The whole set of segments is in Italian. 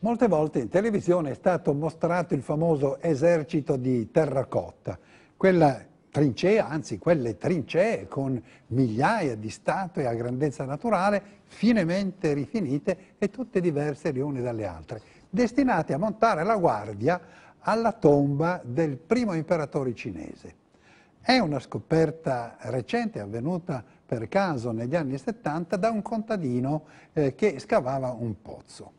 Molte volte in televisione è stato mostrato il famoso esercito di terracotta, quella trincea, anzi quelle trincee con migliaia di statue a grandezza naturale, finemente rifinite e tutte diverse le une dalle altre, destinate a montare la guardia alla tomba del primo imperatore cinese. È una scoperta recente avvenuta per caso negli anni 70 da un contadino eh, che scavava un pozzo.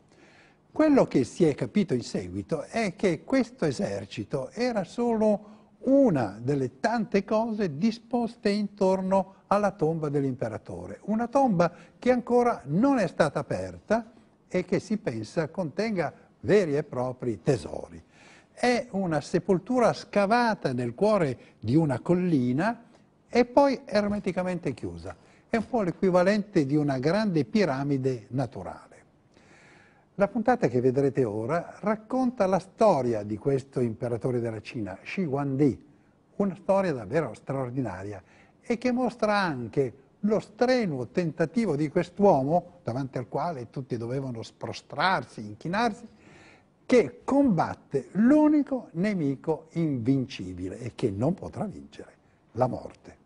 Quello che si è capito in seguito è che questo esercito era solo una delle tante cose disposte intorno alla tomba dell'imperatore. Una tomba che ancora non è stata aperta e che si pensa contenga veri e propri tesori. È una sepoltura scavata nel cuore di una collina e poi ermeticamente chiusa. È un po' l'equivalente di una grande piramide naturale. La puntata che vedrete ora racconta la storia di questo imperatore della Cina, Shi Huangdi, una storia davvero straordinaria e che mostra anche lo strenuo tentativo di quest'uomo, davanti al quale tutti dovevano sprostrarsi, inchinarsi, che combatte l'unico nemico invincibile e che non potrà vincere, la morte.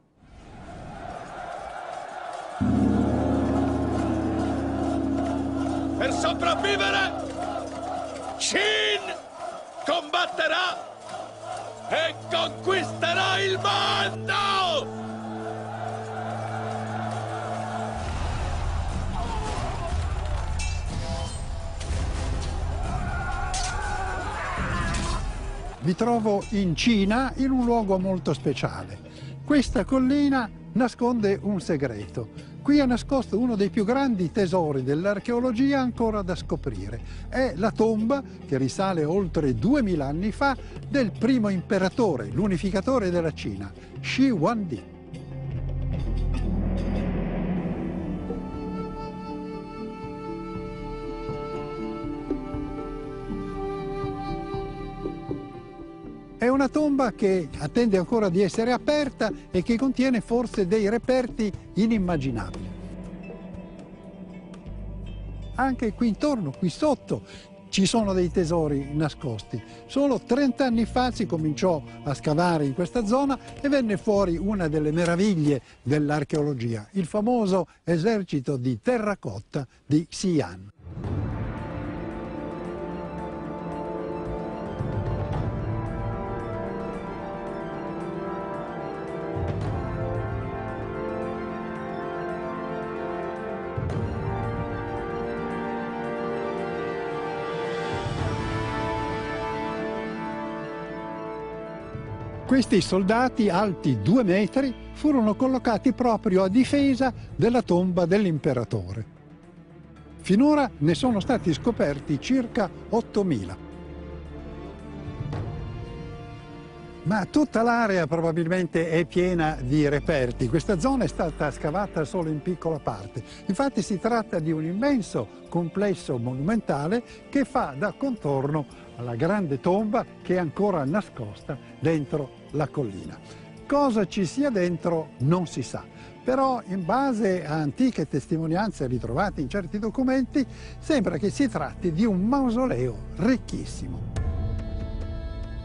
Per sopravvivere, Shin combatterà e conquisterà il mondo! Vi trovo in Cina in un luogo molto speciale. Questa collina nasconde un segreto. Qui è nascosto uno dei più grandi tesori dell'archeologia ancora da scoprire. È la tomba, che risale oltre 2000 anni fa, del primo imperatore, l'unificatore della Cina, Shi Huangdi. È una tomba che attende ancora di essere aperta e che contiene forse dei reperti inimmaginabili. Anche qui intorno, qui sotto, ci sono dei tesori nascosti. Solo 30 anni fa si cominciò a scavare in questa zona e venne fuori una delle meraviglie dell'archeologia, il famoso esercito di terracotta di Xi'an. Questi soldati, alti due metri, furono collocati proprio a difesa della tomba dell'imperatore. Finora ne sono stati scoperti circa 8.000. Ma tutta l'area probabilmente è piena di reperti. Questa zona è stata scavata solo in piccola parte. Infatti si tratta di un immenso complesso monumentale che fa da contorno alla grande tomba che è ancora nascosta dentro la collina. Cosa ci sia dentro non si sa, però in base a antiche testimonianze ritrovate in certi documenti sembra che si tratti di un mausoleo ricchissimo.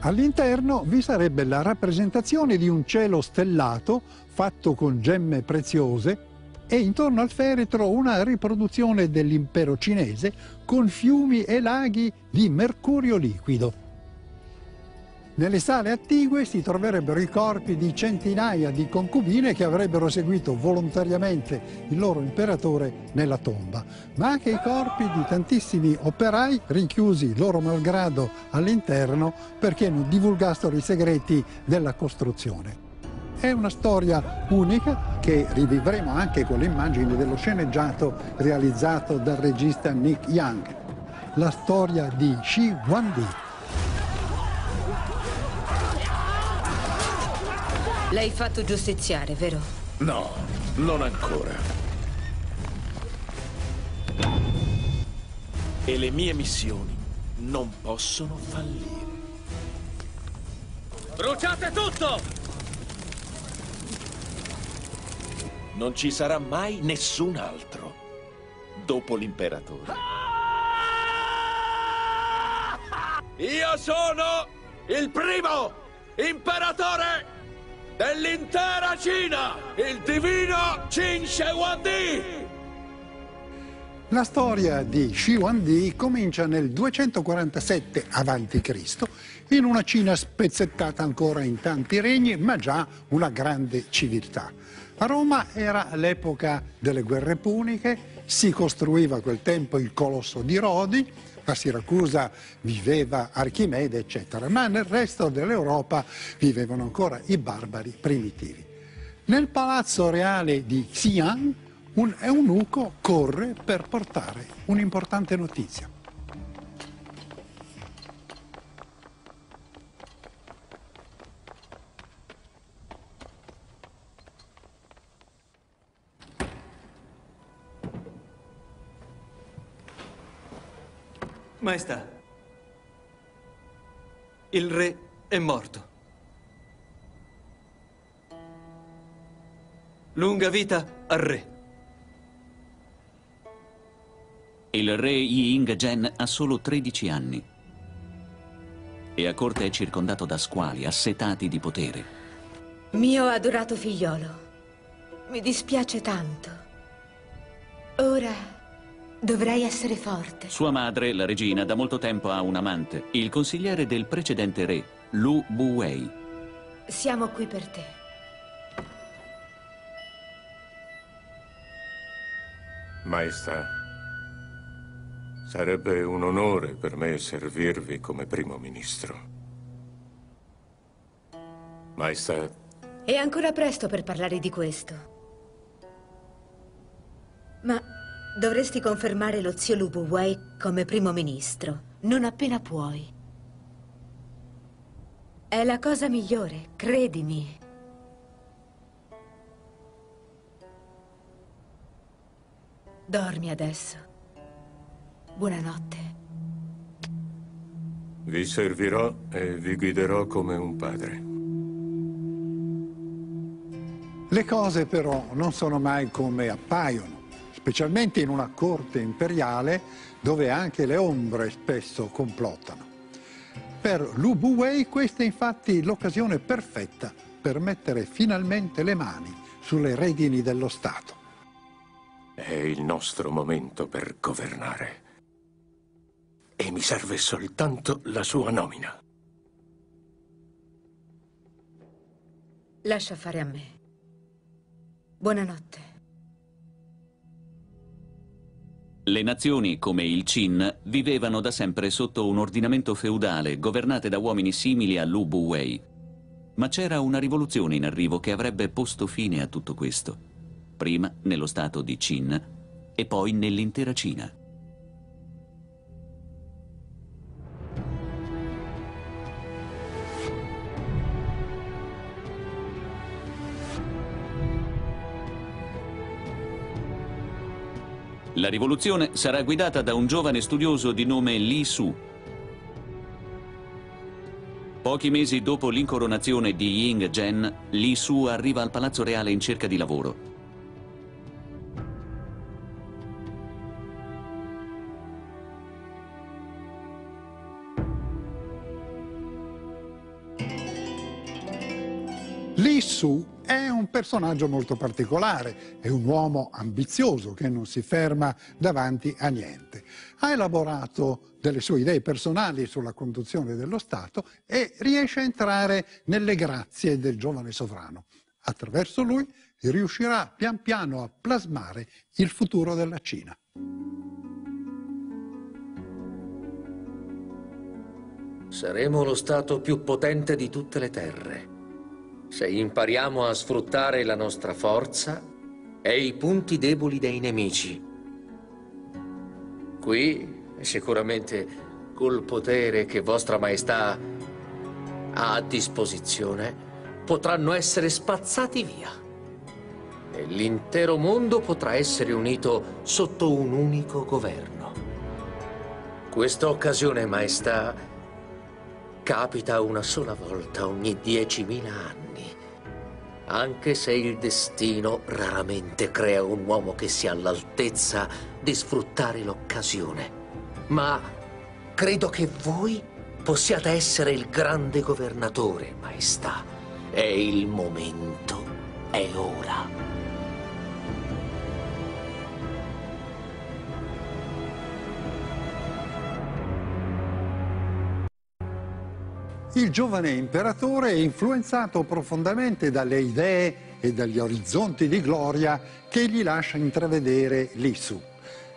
All'interno vi sarebbe la rappresentazione di un cielo stellato fatto con gemme preziose e intorno al feretro una riproduzione dell'impero cinese con fiumi e laghi di mercurio liquido. Nelle sale attigue si troverebbero i corpi di centinaia di concubine che avrebbero seguito volontariamente il loro imperatore nella tomba, ma anche i corpi di tantissimi operai rinchiusi loro malgrado all'interno perché non divulgassero i segreti della costruzione. È una storia unica che rivivremo anche con le immagini dello sceneggiato realizzato dal regista Nick Young. La storia di Shi Huangdi. L'hai fatto giustiziare, vero? No, non ancora. E le mie missioni non possono fallire. Bruciate tutto! Non ci sarà mai nessun altro dopo l'imperatore. Io sono il primo imperatore dell'intera Cina, il divino Qin Shi Huangdi! La storia di Shi Huangdi comincia nel 247 a.C. in una Cina spezzettata ancora in tanti regni, ma già una grande civiltà. A Roma era l'epoca delle guerre puniche, si costruiva a quel tempo il colosso di Rodi, a Siracusa viveva Archimede, eccetera, ma nel resto dell'Europa vivevano ancora i barbari primitivi. Nel palazzo reale di Xi'an un eunuco corre per portare un'importante notizia. Maestà, il re è morto. Lunga vita al re. Il re Ying Gen ha solo 13 anni e a corte è circondato da squali assetati di potere. Mio adorato figliolo, mi dispiace tanto. Ora dovrei essere forte. Sua madre, la regina, da molto tempo ha un amante, il consigliere del precedente re, Lu Buwei. Siamo qui per te. Maestà, sarebbe un onore per me servirvi come primo ministro. Maestà, È ancora presto per parlare di questo. Ma dovresti confermare lo zio Lu Buwei come primo ministro, non appena puoi. È la cosa migliore, credimi. Dormi adesso. Buonanotte. vi servirò e vi guiderò come un padre. Le cose però non sono mai come appaiono, specialmente in una corte imperiale dove anche le ombre spesso complottano. Per Lu Buwei questa è infatti l'occasione perfetta per mettere finalmente le mani sulle redini dello Stato. È il nostro momento per governare. E mi serve soltanto la sua nomina. Lascia fare a me. Buonanotte. Le nazioni, come il Qin, vivevano da sempre sotto un ordinamento feudale, governate da uomini simili a Lu Buwei. Ma c'era una rivoluzione in arrivo che avrebbe posto fine a tutto questo. Prima nello stato di Qin e poi nell'intera Cina. La rivoluzione sarà guidata da un giovane studioso di nome Li Su. Pochi mesi dopo l'incoronazione di Ying Gen, Li Su arriva al Palazzo Reale in cerca di lavoro. Li Su è un personaggio molto particolare, è un uomo ambizioso che non si ferma davanti a niente. Ha elaborato delle sue idee personali sulla conduzione dello Stato e riesce a entrare nelle grazie del giovane sovrano. Attraverso lui riuscirà pian piano a plasmare il futuro della Cina. Saremo lo Stato più potente di tutte le terre. Se impariamo a sfruttare la nostra forza e i punti deboli dei nemici. Qui, sicuramente, col potere che Vostra Maestà ha a disposizione, potranno essere spazzati via. E l'intero mondo potrà essere unito sotto un unico governo. Questa occasione, Maestà, capita una sola volta ogni 10.000 anni. Anche se il destino raramente crea un uomo che sia all'altezza di sfruttare l'occasione. Ma credo che voi possiate essere il grande governatore, maestà. È il momento, è ora. Il giovane imperatore è influenzato profondamente dalle idee e dagli orizzonti di gloria che gli lascia intravedere lì su.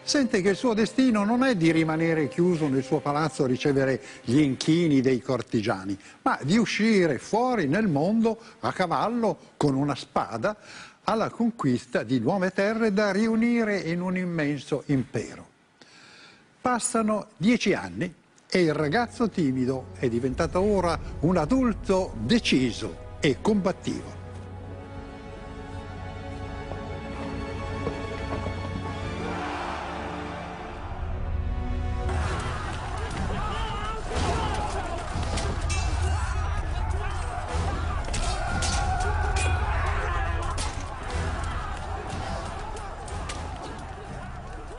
Sente che il suo destino non è di rimanere chiuso nel suo palazzo a ricevere gli inchini dei cortigiani, ma di uscire fuori nel mondo a cavallo con una spada alla conquista di nuove terre da riunire in un immenso impero. Passano dieci anni e il ragazzo timido è diventato ora un adulto deciso e combattivo.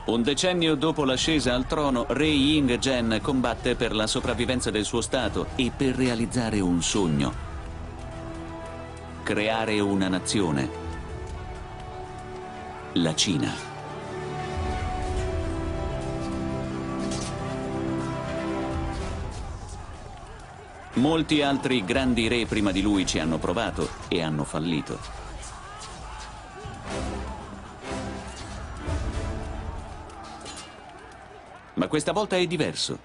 Un decennio dopo l'ascesa al trono, Re Ying Gen combatte per la sopravvivenza del suo stato e per realizzare un sogno. Creare una nazione. La Cina. Molti altri grandi re prima di lui ci hanno provato e hanno fallito. Ma questa volta è diverso.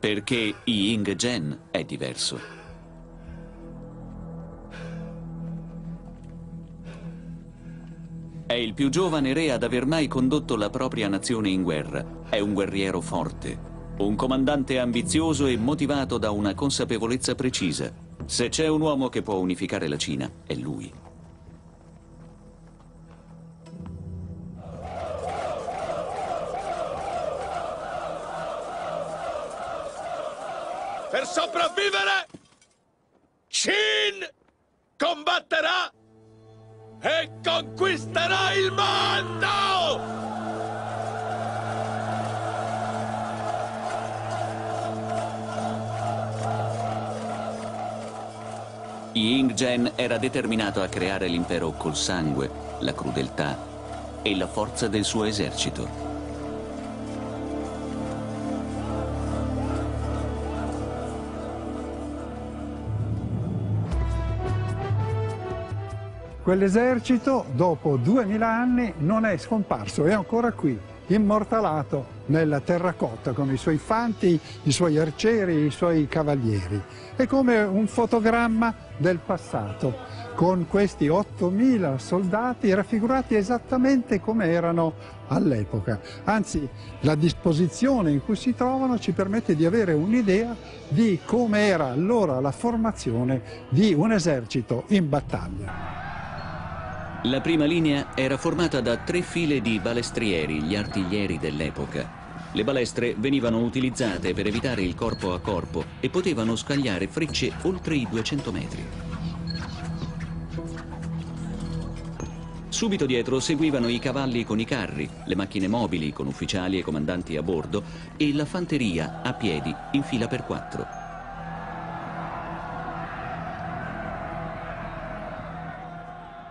Perché Ying Gen è diverso. È il più giovane re ad aver mai condotto la propria nazione in guerra. È un guerriero forte, un comandante ambizioso e motivato da una consapevolezza precisa. Se c'è un uomo che può unificare la Cina, è lui. Per sopravvivere, Shin combatterà e conquisterà il mondo! Ying Gen era determinato a creare l'impero col sangue, la crudeltà e la forza del suo esercito. Quell'esercito, dopo duemila anni, non è scomparso, è ancora qui, immortalato nella terracotta con i suoi fanti, i suoi arcieri, i suoi cavalieri. È come un fotogramma del passato, con questi 8.000 soldati raffigurati esattamente come erano all'epoca. Anzi, la disposizione in cui si trovano ci permette di avere un'idea di come era allora la formazione di un esercito in battaglia. La prima linea era formata da tre file di balestrieri, gli artiglieri dell'epoca. Le balestre venivano utilizzate per evitare il corpo a corpo e potevano scagliare frecce oltre i 200 metri. Subito dietro seguivano i cavalli con i carri, le macchine mobili con ufficiali e comandanti a bordo e la fanteria a piedi in fila per quattro.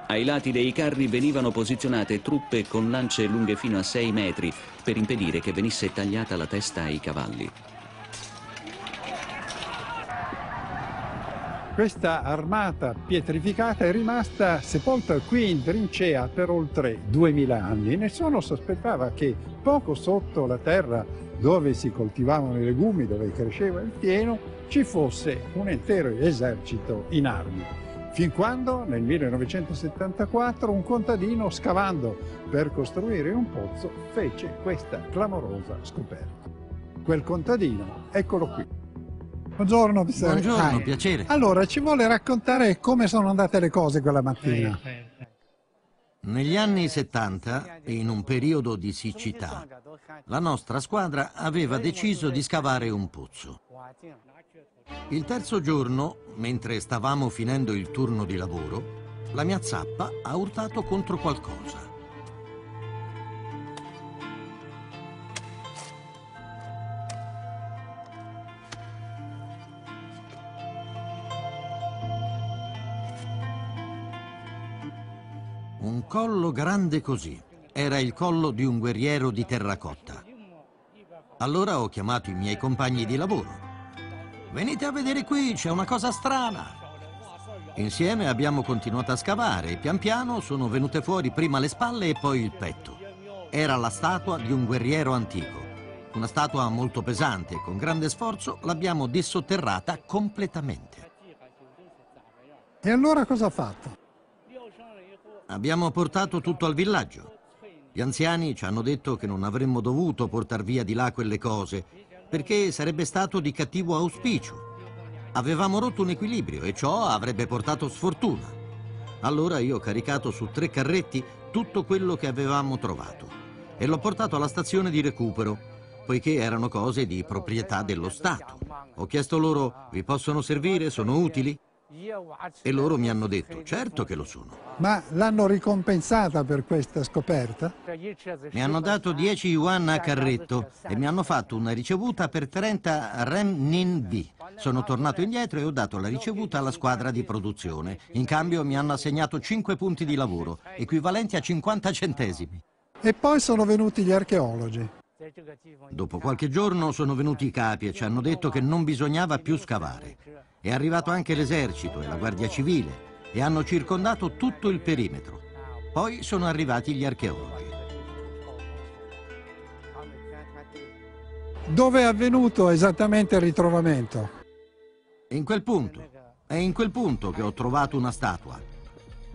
Ai lati dei carri venivano posizionate truppe con lance lunghe fino a 6 metri per impedire che venisse tagliata la testa ai cavalli. Questa armata pietrificata è rimasta sepolta qui in trincea per oltre 2000 anni. Nessuno sospettava che poco sotto la terra dove si coltivavano i legumi, dove cresceva il fieno, ci fosse un intero esercito in armi fin quando nel 1974 un contadino scavando per costruire un pozzo fece questa clamorosa scoperta. Quel contadino, eccolo qui. Buongiorno, Buongiorno, ah, piacere. Allora, ci vuole raccontare come sono andate le cose quella mattina? Negli anni 70, in un periodo di siccità, la nostra squadra aveva deciso di scavare un pozzo. Il terzo giorno, mentre stavamo finendo il turno di lavoro, la mia zappa ha urtato contro qualcosa. Un collo grande così. Era il collo di un guerriero di terracotta. Allora ho chiamato i miei compagni di lavoro Venite a vedere qui, c'è una cosa strana. Insieme abbiamo continuato a scavare e pian piano sono venute fuori prima le spalle e poi il petto. Era la statua di un guerriero antico. Una statua molto pesante e con grande sforzo l'abbiamo dissotterrata completamente. E allora cosa ha fatto? Abbiamo portato tutto al villaggio. Gli anziani ci hanno detto che non avremmo dovuto portare via di là quelle cose, perché sarebbe stato di cattivo auspicio. Avevamo rotto un equilibrio e ciò avrebbe portato sfortuna. Allora io ho caricato su tre carretti tutto quello che avevamo trovato e l'ho portato alla stazione di recupero, poiché erano cose di proprietà dello Stato. Ho chiesto loro, vi possono servire? Sono utili? E loro mi hanno detto, certo che lo sono. Ma l'hanno ricompensata per questa scoperta? Mi hanno dato 10 yuan a carretto e mi hanno fatto una ricevuta per 30 rem nin B. Sono tornato indietro e ho dato la ricevuta alla squadra di produzione. In cambio mi hanno assegnato 5 punti di lavoro, equivalenti a 50 centesimi. E poi sono venuti gli archeologi. Dopo qualche giorno sono venuti i capi e ci hanno detto che non bisognava più scavare. È arrivato anche l'esercito e la guardia civile e hanno circondato tutto il perimetro. Poi sono arrivati gli archeologi. Dove è avvenuto esattamente il ritrovamento? In quel punto, è in quel punto che ho trovato una statua.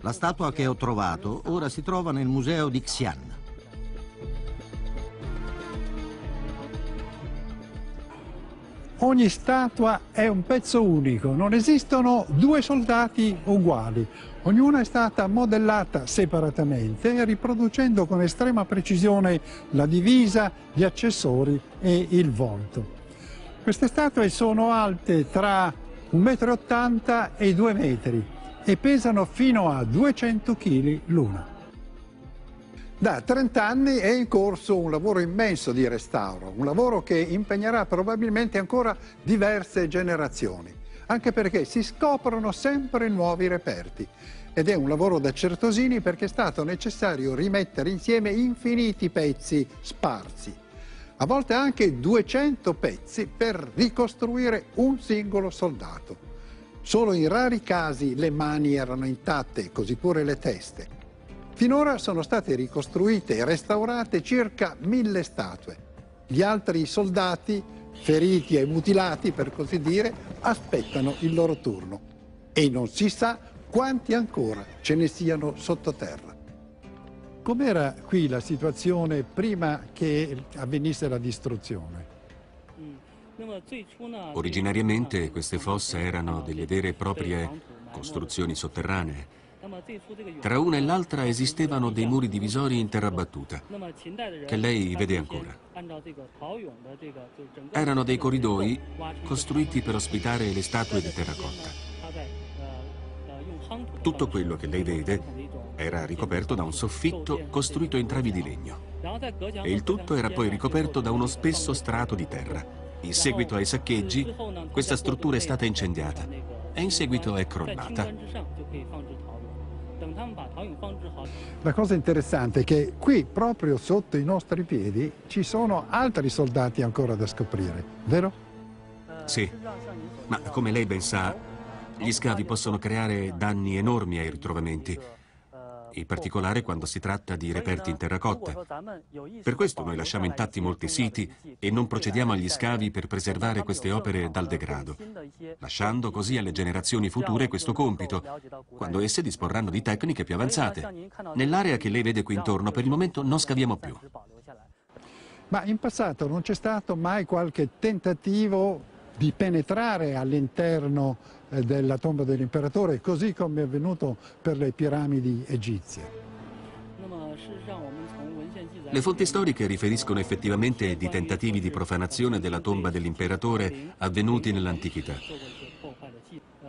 La statua che ho trovato ora si trova nel museo di Xi'an. Ogni statua è un pezzo unico, non esistono due soldati uguali. Ognuna è stata modellata separatamente, riproducendo con estrema precisione la divisa, gli accessori e il volto. Queste statue sono alte tra 1,80 m e 2 metri e pesano fino a 200 kg l'una. Da 30 anni è in corso un lavoro immenso di restauro, un lavoro che impegnerà probabilmente ancora diverse generazioni, anche perché si scoprono sempre nuovi reperti. Ed è un lavoro da certosini perché è stato necessario rimettere insieme infiniti pezzi sparsi, a volte anche 200 pezzi per ricostruire un singolo soldato. Solo in rari casi le mani erano intatte, così pure le teste. Finora sono state ricostruite e restaurate circa mille statue. Gli altri soldati, feriti e mutilati per così dire, aspettano il loro turno. E non si sa quanti ancora ce ne siano sottoterra. Com'era qui la situazione prima che avvenisse la distruzione? Originariamente queste fosse erano delle vere e proprie costruzioni sotterranee tra una e l'altra esistevano dei muri divisori in terra battuta, che lei vede ancora. Erano dei corridoi costruiti per ospitare le statue di terracotta. Tutto quello che lei vede era ricoperto da un soffitto costruito in travi di legno. E il tutto era poi ricoperto da uno spesso strato di terra. In seguito ai saccheggi, questa struttura è stata incendiata e in seguito è crollata. La cosa interessante è che qui, proprio sotto i nostri piedi, ci sono altri soldati ancora da scoprire, vero? Sì, ma come lei ben sa, gli scavi possono creare danni enormi ai ritrovamenti in particolare quando si tratta di reperti in terracotta. Per questo noi lasciamo intatti molti siti e non procediamo agli scavi per preservare queste opere dal degrado, lasciando così alle generazioni future questo compito, quando esse disporranno di tecniche più avanzate. Nell'area che lei vede qui intorno, per il momento non scaviamo più. Ma in passato non c'è stato mai qualche tentativo di penetrare all'interno eh, della tomba dell'imperatore, così come è avvenuto per le piramidi egizie. Le fonti storiche riferiscono effettivamente di tentativi di profanazione della tomba dell'imperatore avvenuti nell'antichità.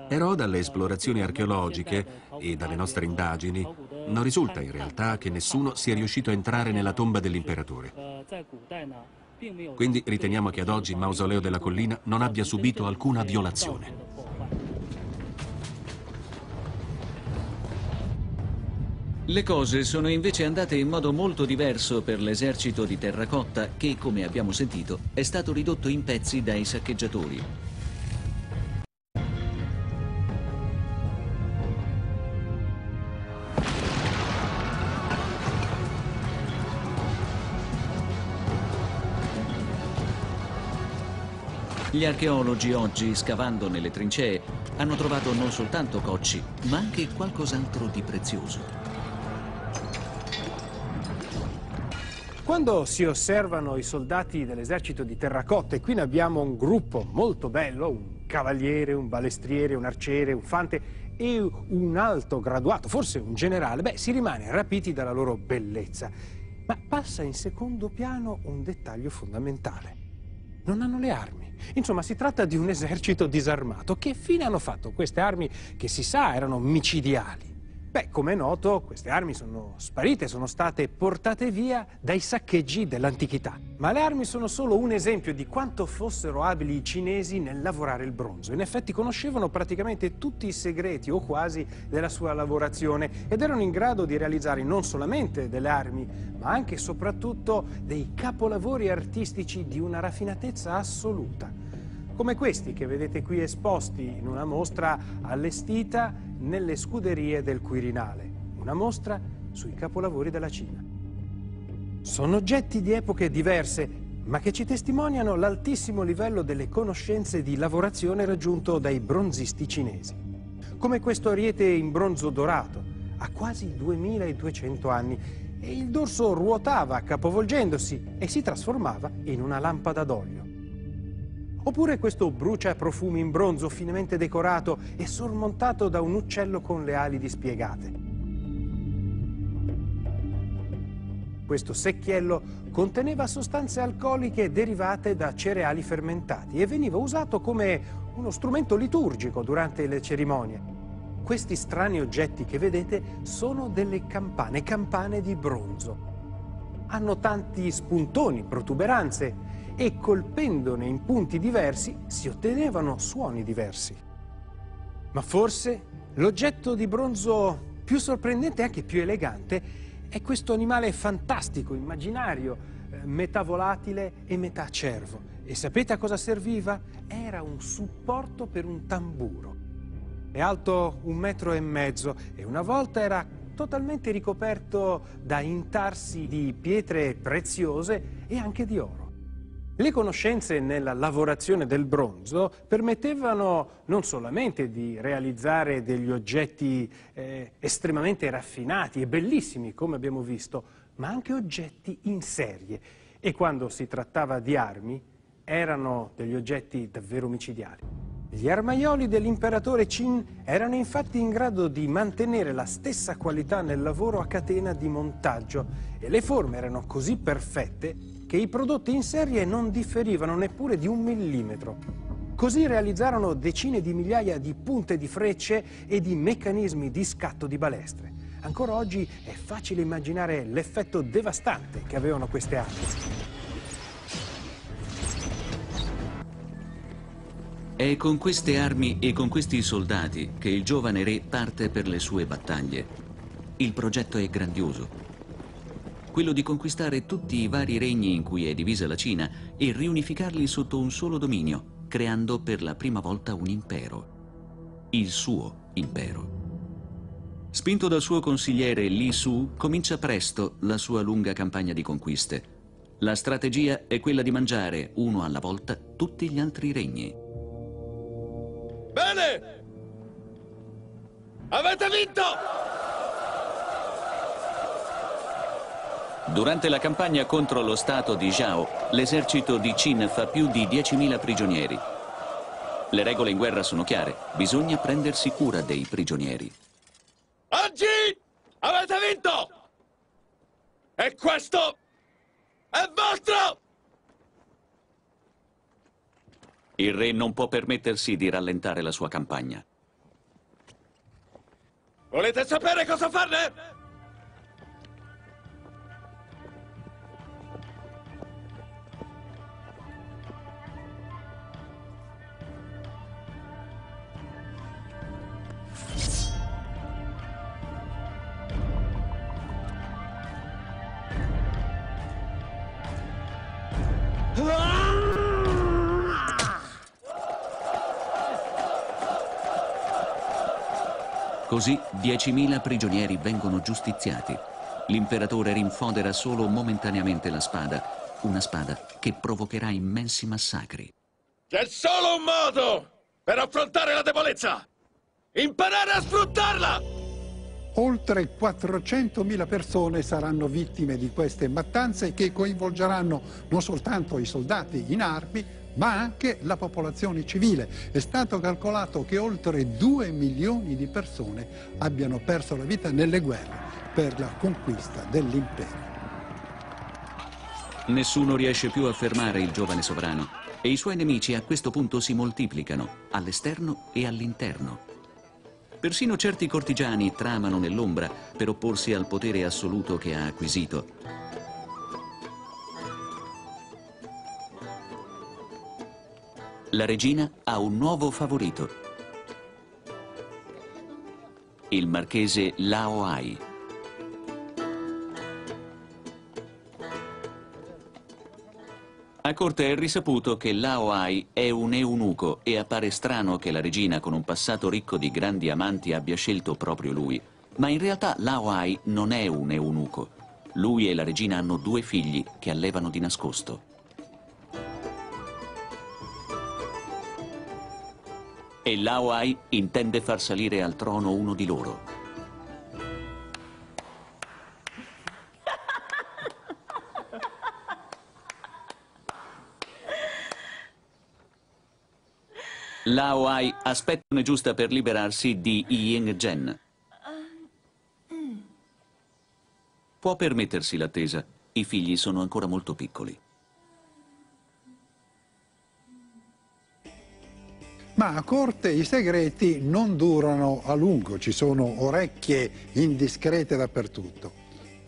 Però dalle esplorazioni archeologiche e dalle nostre indagini non risulta in realtà che nessuno sia riuscito a entrare nella tomba dell'imperatore. Quindi riteniamo che ad oggi il mausoleo della collina non abbia subito alcuna violazione. Le cose sono invece andate in modo molto diverso per l'esercito di terracotta che, come abbiamo sentito, è stato ridotto in pezzi dai saccheggiatori. Gli archeologi oggi, scavando nelle trincee, hanno trovato non soltanto cocci, ma anche qualcos'altro di prezioso. Quando si osservano i soldati dell'esercito di terracotta, e qui ne abbiamo un gruppo molto bello, un cavaliere, un balestriere, un arciere, un fante e un alto graduato, forse un generale, beh, si rimane rapiti dalla loro bellezza. Ma passa in secondo piano un dettaglio fondamentale. Non hanno le armi. Insomma, si tratta di un esercito disarmato. Che fine hanno fatto queste armi che si sa erano micidiali? Beh, come è noto, queste armi sono sparite, sono state portate via dai saccheggi dell'antichità. Ma le armi sono solo un esempio di quanto fossero abili i cinesi nel lavorare il bronzo. In effetti conoscevano praticamente tutti i segreti, o quasi, della sua lavorazione ed erano in grado di realizzare non solamente delle armi, ma anche e soprattutto dei capolavori artistici di una raffinatezza assoluta come questi che vedete qui esposti in una mostra allestita nelle scuderie del Quirinale, una mostra sui capolavori della Cina. Sono oggetti di epoche diverse, ma che ci testimoniano l'altissimo livello delle conoscenze di lavorazione raggiunto dai bronzisti cinesi. Come questo ariete in bronzo dorato, ha quasi 2200 anni, e il dorso ruotava capovolgendosi e si trasformava in una lampada d'olio. Oppure questo brucia profumi in bronzo finemente decorato e sormontato da un uccello con le ali dispiegate. Questo secchiello conteneva sostanze alcoliche derivate da cereali fermentati e veniva usato come uno strumento liturgico durante le cerimonie. Questi strani oggetti che vedete sono delle campane, campane di bronzo. Hanno tanti spuntoni, protuberanze e colpendone in punti diversi si ottenevano suoni diversi. Ma forse l'oggetto di bronzo più sorprendente e anche più elegante è questo animale fantastico, immaginario, eh, metà volatile e metà cervo. E sapete a cosa serviva? Era un supporto per un tamburo. È alto un metro e mezzo e una volta era totalmente ricoperto da intarsi di pietre preziose e anche di oro. Le conoscenze nella lavorazione del bronzo permettevano non solamente di realizzare degli oggetti eh, estremamente raffinati e bellissimi, come abbiamo visto, ma anche oggetti in serie. E quando si trattava di armi, erano degli oggetti davvero micidiali. Gli armaioli dell'imperatore Qin erano infatti in grado di mantenere la stessa qualità nel lavoro a catena di montaggio e le forme erano così perfette che i prodotti in serie non differivano neppure di un millimetro. Così realizzarono decine di migliaia di punte di frecce e di meccanismi di scatto di balestre. Ancora oggi è facile immaginare l'effetto devastante che avevano queste armi. È con queste armi e con questi soldati che il giovane re parte per le sue battaglie. Il progetto è grandioso, quello di conquistare tutti i vari regni in cui è divisa la Cina e riunificarli sotto un solo dominio, creando per la prima volta un impero. Il suo impero. Spinto dal suo consigliere Li Su, comincia presto la sua lunga campagna di conquiste. La strategia è quella di mangiare, uno alla volta, tutti gli altri regni. Bene! Avete vinto! Durante la campagna contro lo Stato di Zhao, l'esercito di Qin fa più di 10.000 prigionieri. Le regole in guerra sono chiare, bisogna prendersi cura dei prigionieri. Oggi avete vinto! E questo è vostro! Il re non può permettersi di rallentare la sua campagna. Volete sapere cosa farne? Così 10.000 prigionieri vengono giustiziati. L'imperatore rinfodera solo momentaneamente la spada, una spada che provocherà immensi massacri. C'è solo un modo per affrontare la debolezza! Imparare a sfruttarla! Oltre 400.000 persone saranno vittime di queste mattanze che coinvolgeranno non soltanto i soldati in armi, ma anche la popolazione civile. È stato calcolato che oltre 2 milioni di persone abbiano perso la vita nelle guerre per la conquista dell'impero. Nessuno riesce più a fermare il giovane sovrano e i suoi nemici a questo punto si moltiplicano, all'esterno e all'interno. Persino certi cortigiani tramano nell'ombra per opporsi al potere assoluto che ha acquisito. La regina ha un nuovo favorito, il marchese Lao Ai. A corte è risaputo che Lao Ai è un eunuco e appare strano che la regina con un passato ricco di grandi amanti abbia scelto proprio lui. Ma in realtà Lao Ai non è un eunuco. Lui e la regina hanno due figli che allevano di nascosto. E Lao Ai intende far salire al trono uno di loro. Lao Ai aspetta una giusta per liberarsi di Ying Gen. Può permettersi l'attesa. I figli sono ancora molto piccoli. Ma a corte i segreti non durano a lungo, ci sono orecchie indiscrete dappertutto.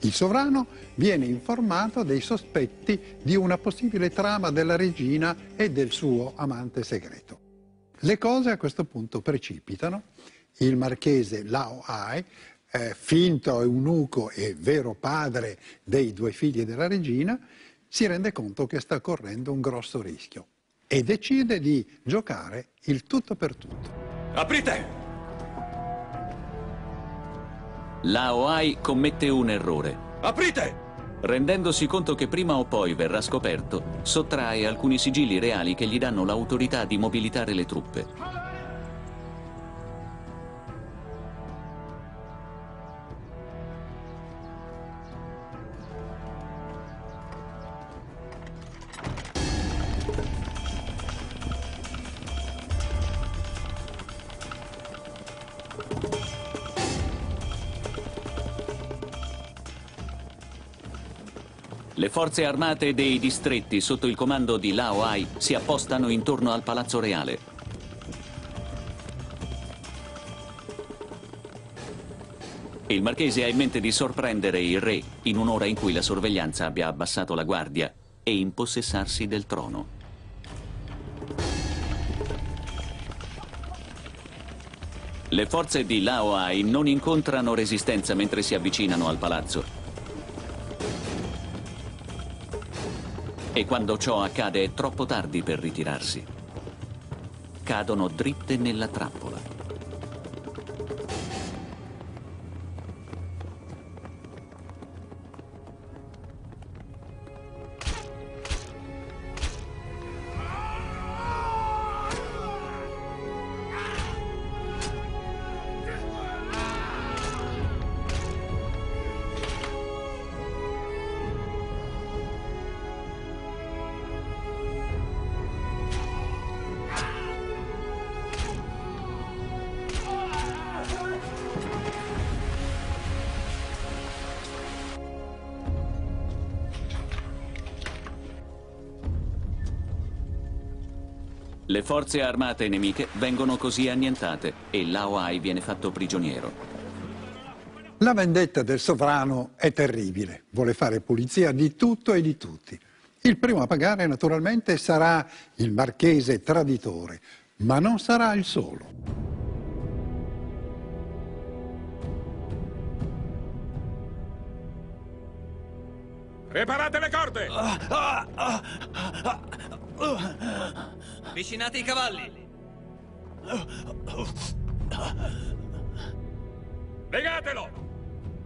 Il sovrano viene informato dei sospetti di una possibile trama della regina e del suo amante segreto. Le cose a questo punto precipitano. Il marchese Lao Ai, eh, finto eunuco e vero padre dei due figli della regina, si rende conto che sta correndo un grosso rischio e decide di giocare il tutto per tutto. Aprite! Lao Ai commette un errore. Aprite! Rendendosi conto che prima o poi verrà scoperto, sottrae alcuni sigilli reali che gli danno l'autorità di mobilitare le truppe. Forze armate dei distretti sotto il comando di Lao Ai si appostano intorno al Palazzo Reale. Il marchese ha in mente di sorprendere il re in un'ora in cui la sorveglianza abbia abbassato la guardia e impossessarsi del trono. Le forze di Lao Ai non incontrano resistenza mentre si avvicinano al palazzo. E quando ciò accade è troppo tardi per ritirarsi. Cadono dritte nella trappola. Forze armate nemiche vengono così annientate e Lao Ai viene fatto prigioniero. La vendetta del sovrano è terribile, vuole fare pulizia di tutto e di tutti. Il primo a pagare naturalmente sarà il marchese traditore, ma non sarà il solo. Preparate le corde! Vicinate i cavalli! Legatelo!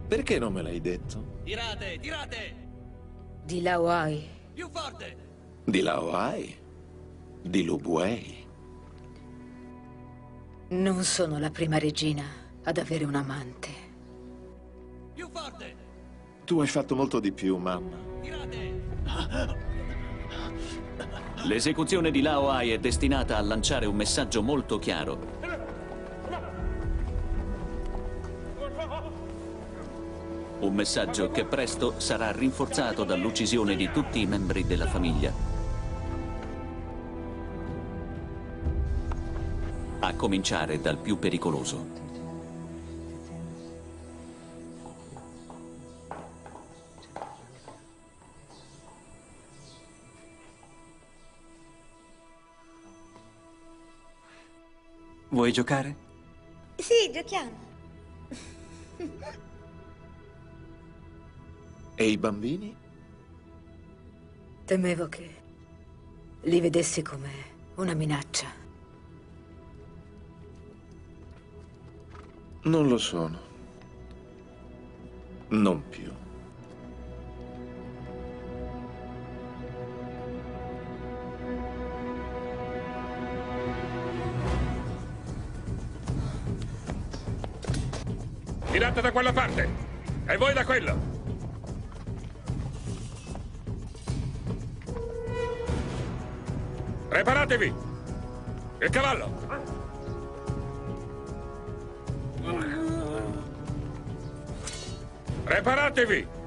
Perché non me l'hai detto? Tirate, tirate! Di Lauai. Più forte! Di Laoai? Di Lubuei? Non sono la prima regina ad avere un amante. Più forte! Tu hai fatto molto di più, mamma. L'esecuzione di Lao Ai è destinata a lanciare un messaggio molto chiaro. Un messaggio che presto sarà rinforzato dall'uccisione di tutti i membri della famiglia. A cominciare dal più pericoloso. Vuoi giocare? Sì, giochiamo. E i bambini? Temevo che li vedessi come una minaccia. Non lo sono. Non più. Tirate da quella parte! E voi da quello! Preparatevi! Il cavallo! Preparatevi!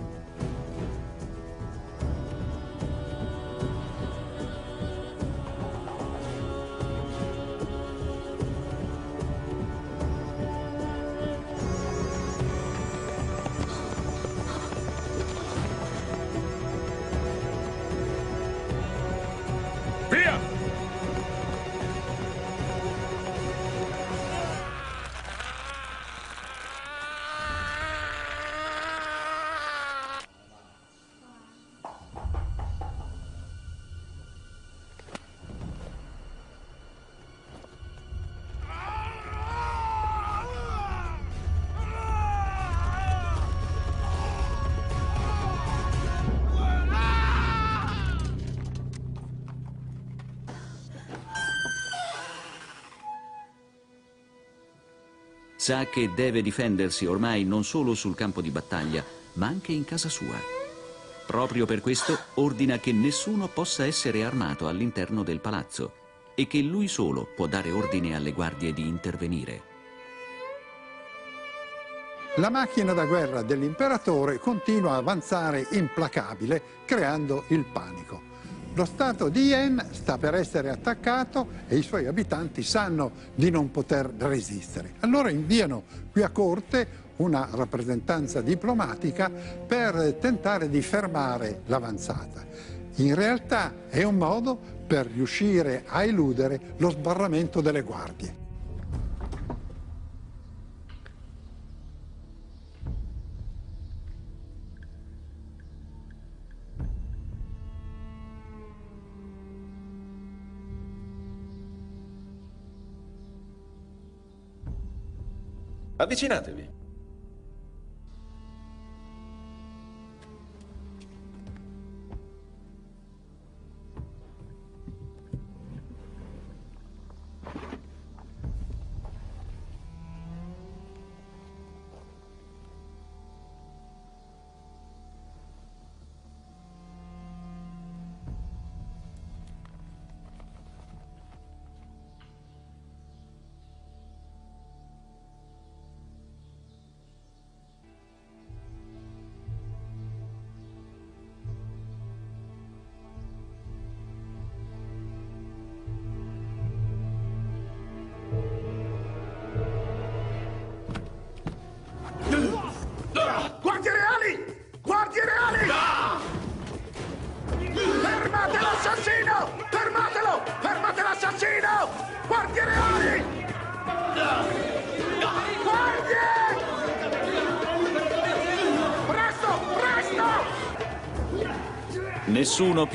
Sa che deve difendersi ormai non solo sul campo di battaglia, ma anche in casa sua. Proprio per questo ordina che nessuno possa essere armato all'interno del palazzo e che lui solo può dare ordine alle guardie di intervenire. La macchina da guerra dell'imperatore continua a avanzare implacabile, creando il panico. Lo stato di Yen sta per essere attaccato e i suoi abitanti sanno di non poter resistere. Allora inviano qui a corte una rappresentanza diplomatica per tentare di fermare l'avanzata. In realtà è un modo per riuscire a eludere lo sbarramento delle guardie. Avvicinatevi.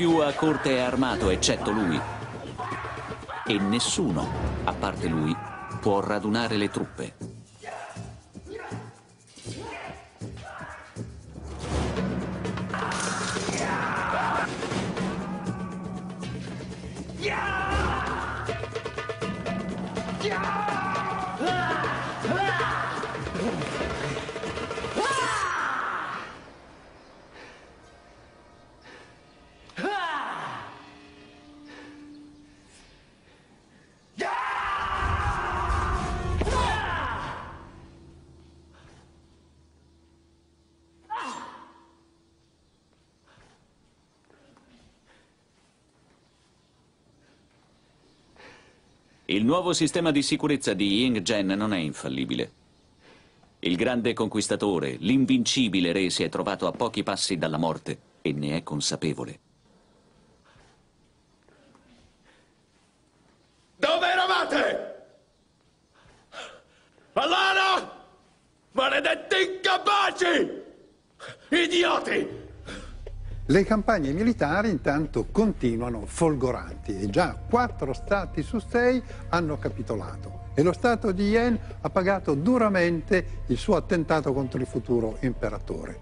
Più a corte è armato eccetto lui. E nessuno, a parte lui, può radunare le truppe. Nuovo sistema di sicurezza di Ying Gen non è infallibile. Il grande conquistatore, l'invincibile re, si è trovato a pochi passi dalla morte e ne è consapevole. Dove eravate? Alana! Maledetti incapaci! Idioti! Le campagne militari intanto continuano folgoranti e già quattro stati su sei hanno capitolato e lo Stato di Yen ha pagato duramente il suo attentato contro il futuro imperatore.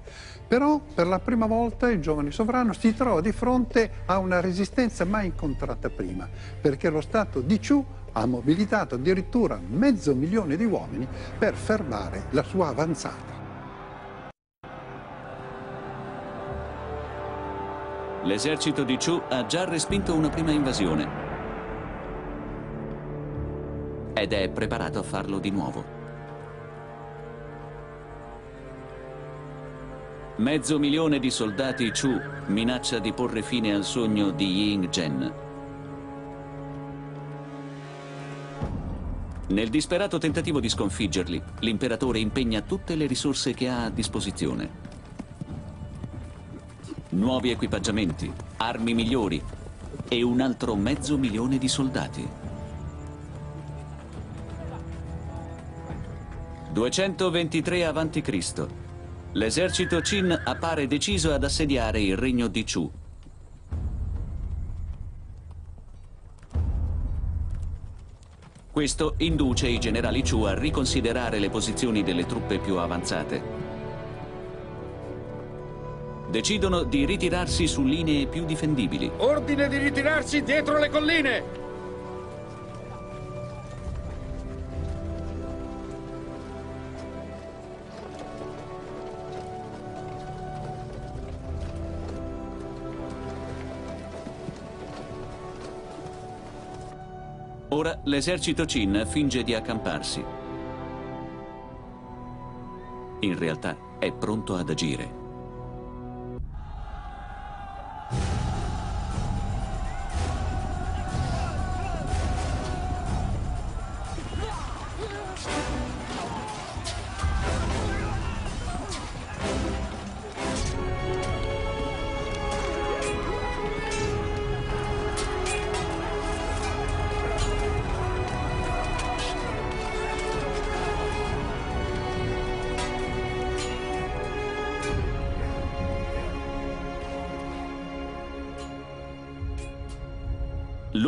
Però per la prima volta il giovane sovrano si trova di fronte a una resistenza mai incontrata prima, perché lo Stato di Chu ha mobilitato addirittura mezzo milione di uomini per fermare la sua avanzata. L'esercito di Chu ha già respinto una prima invasione ed è preparato a farlo di nuovo. Mezzo milione di soldati Chu minaccia di porre fine al sogno di Ying Zhen. Nel disperato tentativo di sconfiggerli, l'imperatore impegna tutte le risorse che ha a disposizione nuovi equipaggiamenti, armi migliori e un altro mezzo milione di soldati. 223 a.C. L'esercito Qin appare deciso ad assediare il regno di Chu. Questo induce i generali Chu a riconsiderare le posizioni delle truppe più avanzate decidono di ritirarsi su linee più difendibili. Ordine di ritirarsi dietro le colline! Ora l'esercito Qin finge di accamparsi. In realtà è pronto ad agire.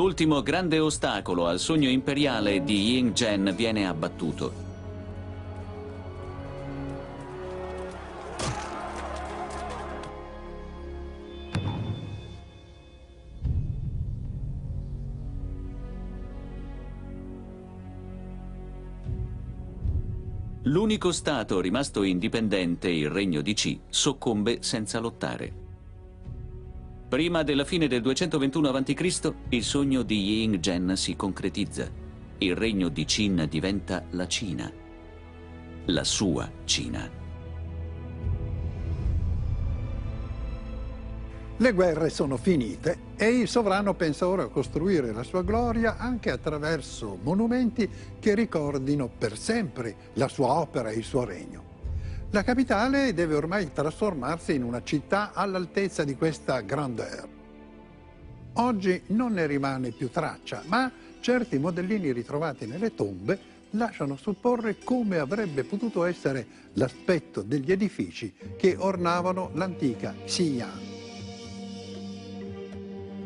L'ultimo grande ostacolo al sogno imperiale di Ying Zhen viene abbattuto. L'unico stato rimasto indipendente, il regno di Qi, soccombe senza lottare. Prima della fine del 221 a.C., il sogno di Ying Zhen si concretizza. Il regno di Qin diventa la Cina. La sua Cina. Le guerre sono finite e il sovrano pensa ora a costruire la sua gloria anche attraverso monumenti che ricordino per sempre la sua opera e il suo regno. La capitale deve ormai trasformarsi in una città all'altezza di questa grandeur. Oggi non ne rimane più traccia, ma certi modellini ritrovati nelle tombe lasciano supporre come avrebbe potuto essere l'aspetto degli edifici che ornavano l'antica Xi'an.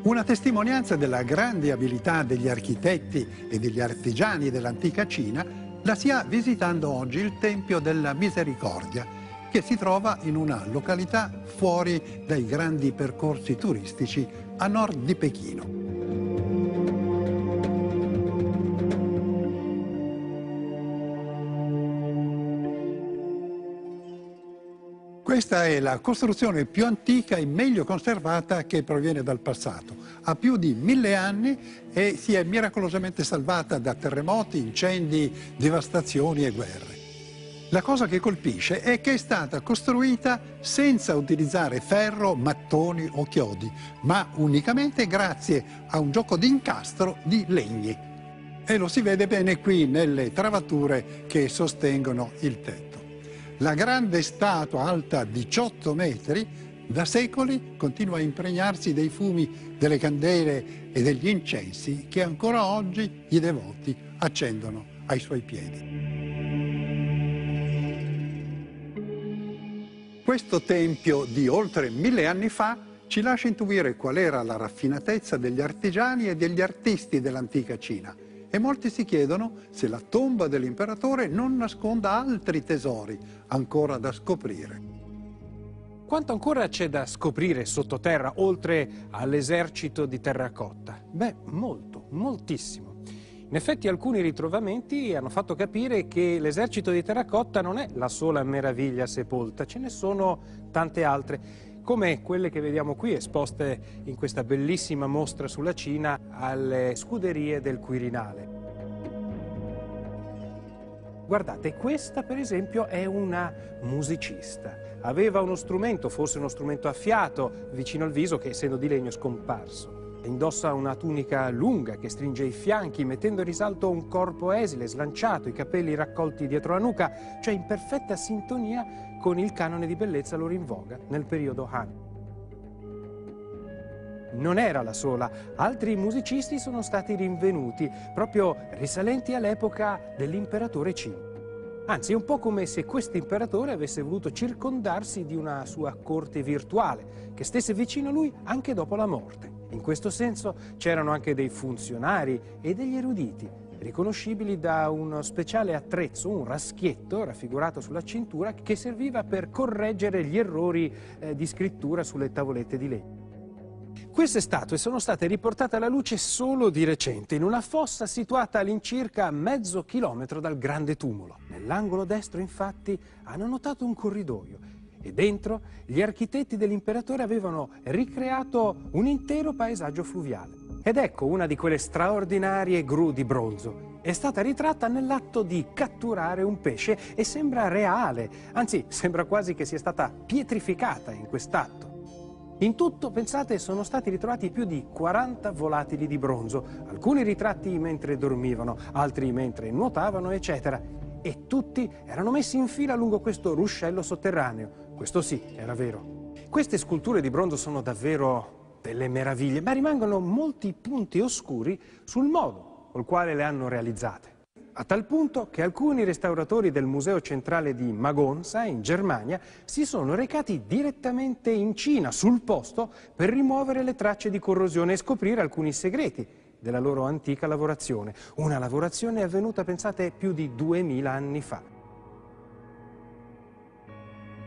Una testimonianza della grande abilità degli architetti e degli artigiani dell'antica Cina la si ha visitando oggi il Tempio della Misericordia, che si trova in una località fuori dai grandi percorsi turistici a nord di Pechino. Questa è la costruzione più antica e meglio conservata che proviene dal passato. Ha più di mille anni e si è miracolosamente salvata da terremoti, incendi, devastazioni e guerre. La cosa che colpisce è che è stata costruita senza utilizzare ferro, mattoni o chiodi, ma unicamente grazie a un gioco di incastro di legni. E lo si vede bene qui nelle travature che sostengono il tetto. La grande statua alta 18 metri da secoli continua a impregnarsi dei fumi delle candele e degli incensi che ancora oggi i devoti accendono ai suoi piedi. Questo tempio di oltre mille anni fa ci lascia intuire qual era la raffinatezza degli artigiani e degli artisti dell'antica Cina e molti si chiedono se la tomba dell'imperatore non nasconda altri tesori ancora da scoprire. Quanto ancora c'è da scoprire sottoterra, oltre all'esercito di terracotta? Beh, molto, moltissimo. In effetti alcuni ritrovamenti hanno fatto capire che l'esercito di terracotta non è la sola meraviglia sepolta, ce ne sono tante altre come quelle che vediamo qui esposte in questa bellissima mostra sulla Cina alle scuderie del Quirinale. Guardate, questa per esempio è una musicista. Aveva uno strumento, forse uno strumento a fiato, vicino al viso che essendo di legno è scomparso. Indossa una tunica lunga che stringe i fianchi, mettendo in risalto un corpo esile, slanciato, i capelli raccolti dietro la nuca, cioè in perfetta sintonia con il canone di bellezza loro in voga nel periodo Han. Non era la sola, altri musicisti sono stati rinvenuti, proprio risalenti all'epoca dell'imperatore Qin. Anzi, è un po' come se questo imperatore avesse voluto circondarsi di una sua corte virtuale, che stesse vicino a lui anche dopo la morte. In questo senso c'erano anche dei funzionari e degli eruditi, riconoscibili da uno speciale attrezzo, un raschietto raffigurato sulla cintura che serviva per correggere gli errori eh, di scrittura sulle tavolette di legno. Queste statue sono state riportate alla luce solo di recente, in una fossa situata all'incirca mezzo chilometro dal grande tumulo. Nell'angolo destro, infatti, hanno notato un corridoio e dentro gli architetti dell'imperatore avevano ricreato un intero paesaggio fluviale. Ed ecco una di quelle straordinarie gru di bronzo. È stata ritratta nell'atto di catturare un pesce e sembra reale, anzi sembra quasi che sia stata pietrificata in quest'atto. In tutto, pensate, sono stati ritrovati più di 40 volatili di bronzo, alcuni ritratti mentre dormivano, altri mentre nuotavano, eccetera. E tutti erano messi in fila lungo questo ruscello sotterraneo, questo sì, era vero. Queste sculture di bronzo sono davvero delle meraviglie, ma rimangono molti punti oscuri sul modo col quale le hanno realizzate. A tal punto che alcuni restauratori del Museo Centrale di Magonza, in Germania, si sono recati direttamente in Cina, sul posto, per rimuovere le tracce di corrosione e scoprire alcuni segreti della loro antica lavorazione. Una lavorazione avvenuta, pensate, più di duemila anni fa.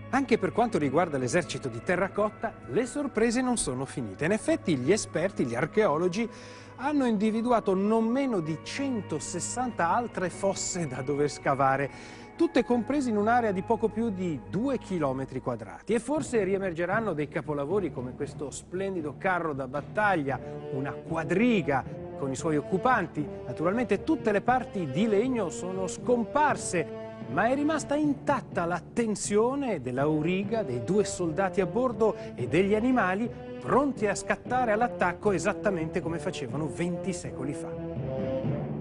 Anche per quanto riguarda l'esercito di terracotta, le sorprese non sono finite. In effetti gli esperti, gli archeologi, hanno individuato non meno di 160 altre fosse da dover scavare, tutte comprese in un'area di poco più di 2 km quadrati. E forse riemergeranno dei capolavori come questo splendido carro da battaglia, una quadriga con i suoi occupanti. Naturalmente tutte le parti di legno sono scomparse ma è rimasta intatta la tensione dell'auriga, dei due soldati a bordo e degli animali pronti a scattare all'attacco esattamente come facevano 20 secoli fa.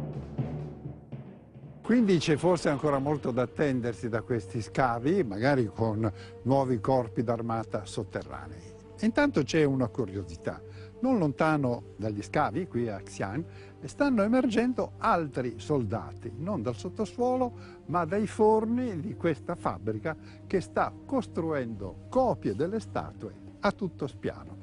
Quindi c'è forse ancora molto da attendersi da questi scavi, magari con nuovi corpi d'armata sotterranei. Intanto c'è una curiosità. Non lontano dagli scavi, qui a Xi'an, stanno emergendo altri soldati, non dal sottosuolo, ma dai forni di questa fabbrica che sta costruendo copie delle statue a tutto spiano.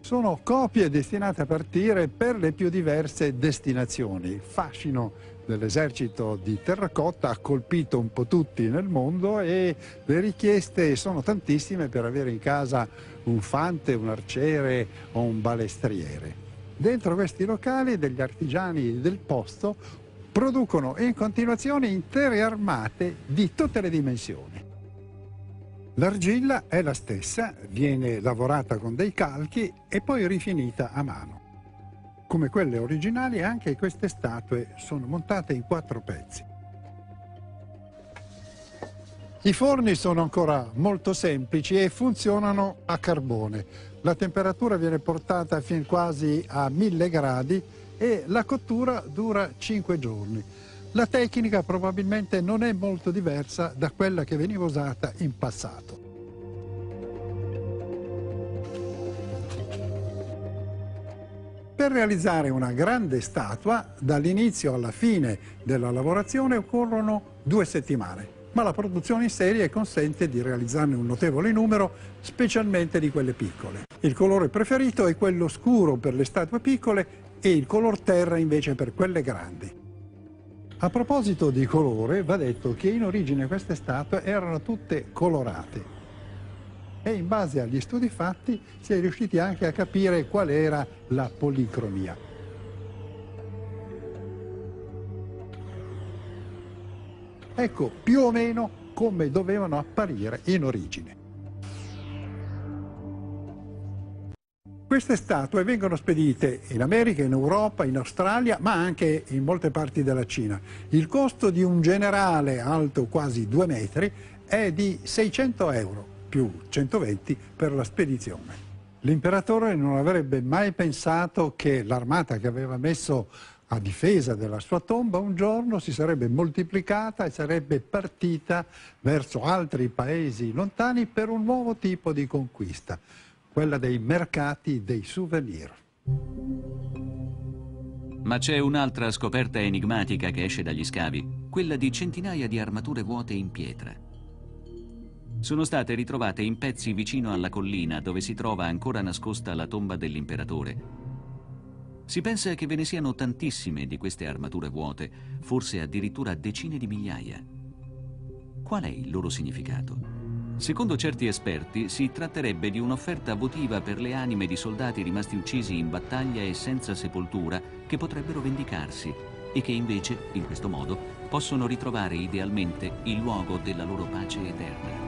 Sono copie destinate a partire per le più diverse destinazioni. Il fascino dell'esercito di terracotta ha colpito un po' tutti nel mondo e le richieste sono tantissime per avere in casa un fante, un arciere o un balestriere. Dentro questi locali degli artigiani del posto producono in continuazione intere armate di tutte le dimensioni. L'argilla è la stessa, viene lavorata con dei calchi e poi rifinita a mano. Come quelle originali anche queste statue sono montate in quattro pezzi. I forni sono ancora molto semplici e funzionano a carbone. La temperatura viene portata fin quasi a 1000 gradi e la cottura dura 5 giorni. La tecnica probabilmente non è molto diversa da quella che veniva usata in passato. Per realizzare una grande statua, dall'inizio alla fine della lavorazione occorrono due settimane, ma la produzione in serie consente di realizzarne un notevole numero, specialmente di quelle piccole. Il colore preferito è quello scuro per le statue piccole e il color terra invece per quelle grandi. A proposito di colore, va detto che in origine queste statue erano tutte colorate e in base agli studi fatti si è riusciti anche a capire qual era la policromia. Ecco più o meno come dovevano apparire in origine. Queste statue vengono spedite in America, in Europa, in Australia, ma anche in molte parti della Cina. Il costo di un generale alto quasi due metri è di 600 euro più 120 per la spedizione. L'imperatore non avrebbe mai pensato che l'armata che aveva messo a difesa della sua tomba un giorno si sarebbe moltiplicata e sarebbe partita verso altri paesi lontani per un nuovo tipo di conquista, quella dei mercati dei souvenir. Ma c'è un'altra scoperta enigmatica che esce dagli scavi, quella di centinaia di armature vuote in pietra sono state ritrovate in pezzi vicino alla collina dove si trova ancora nascosta la tomba dell'imperatore. Si pensa che ve ne siano tantissime di queste armature vuote, forse addirittura decine di migliaia. Qual è il loro significato? Secondo certi esperti si tratterebbe di un'offerta votiva per le anime di soldati rimasti uccisi in battaglia e senza sepoltura che potrebbero vendicarsi e che invece, in questo modo, possono ritrovare idealmente il luogo della loro pace eterna.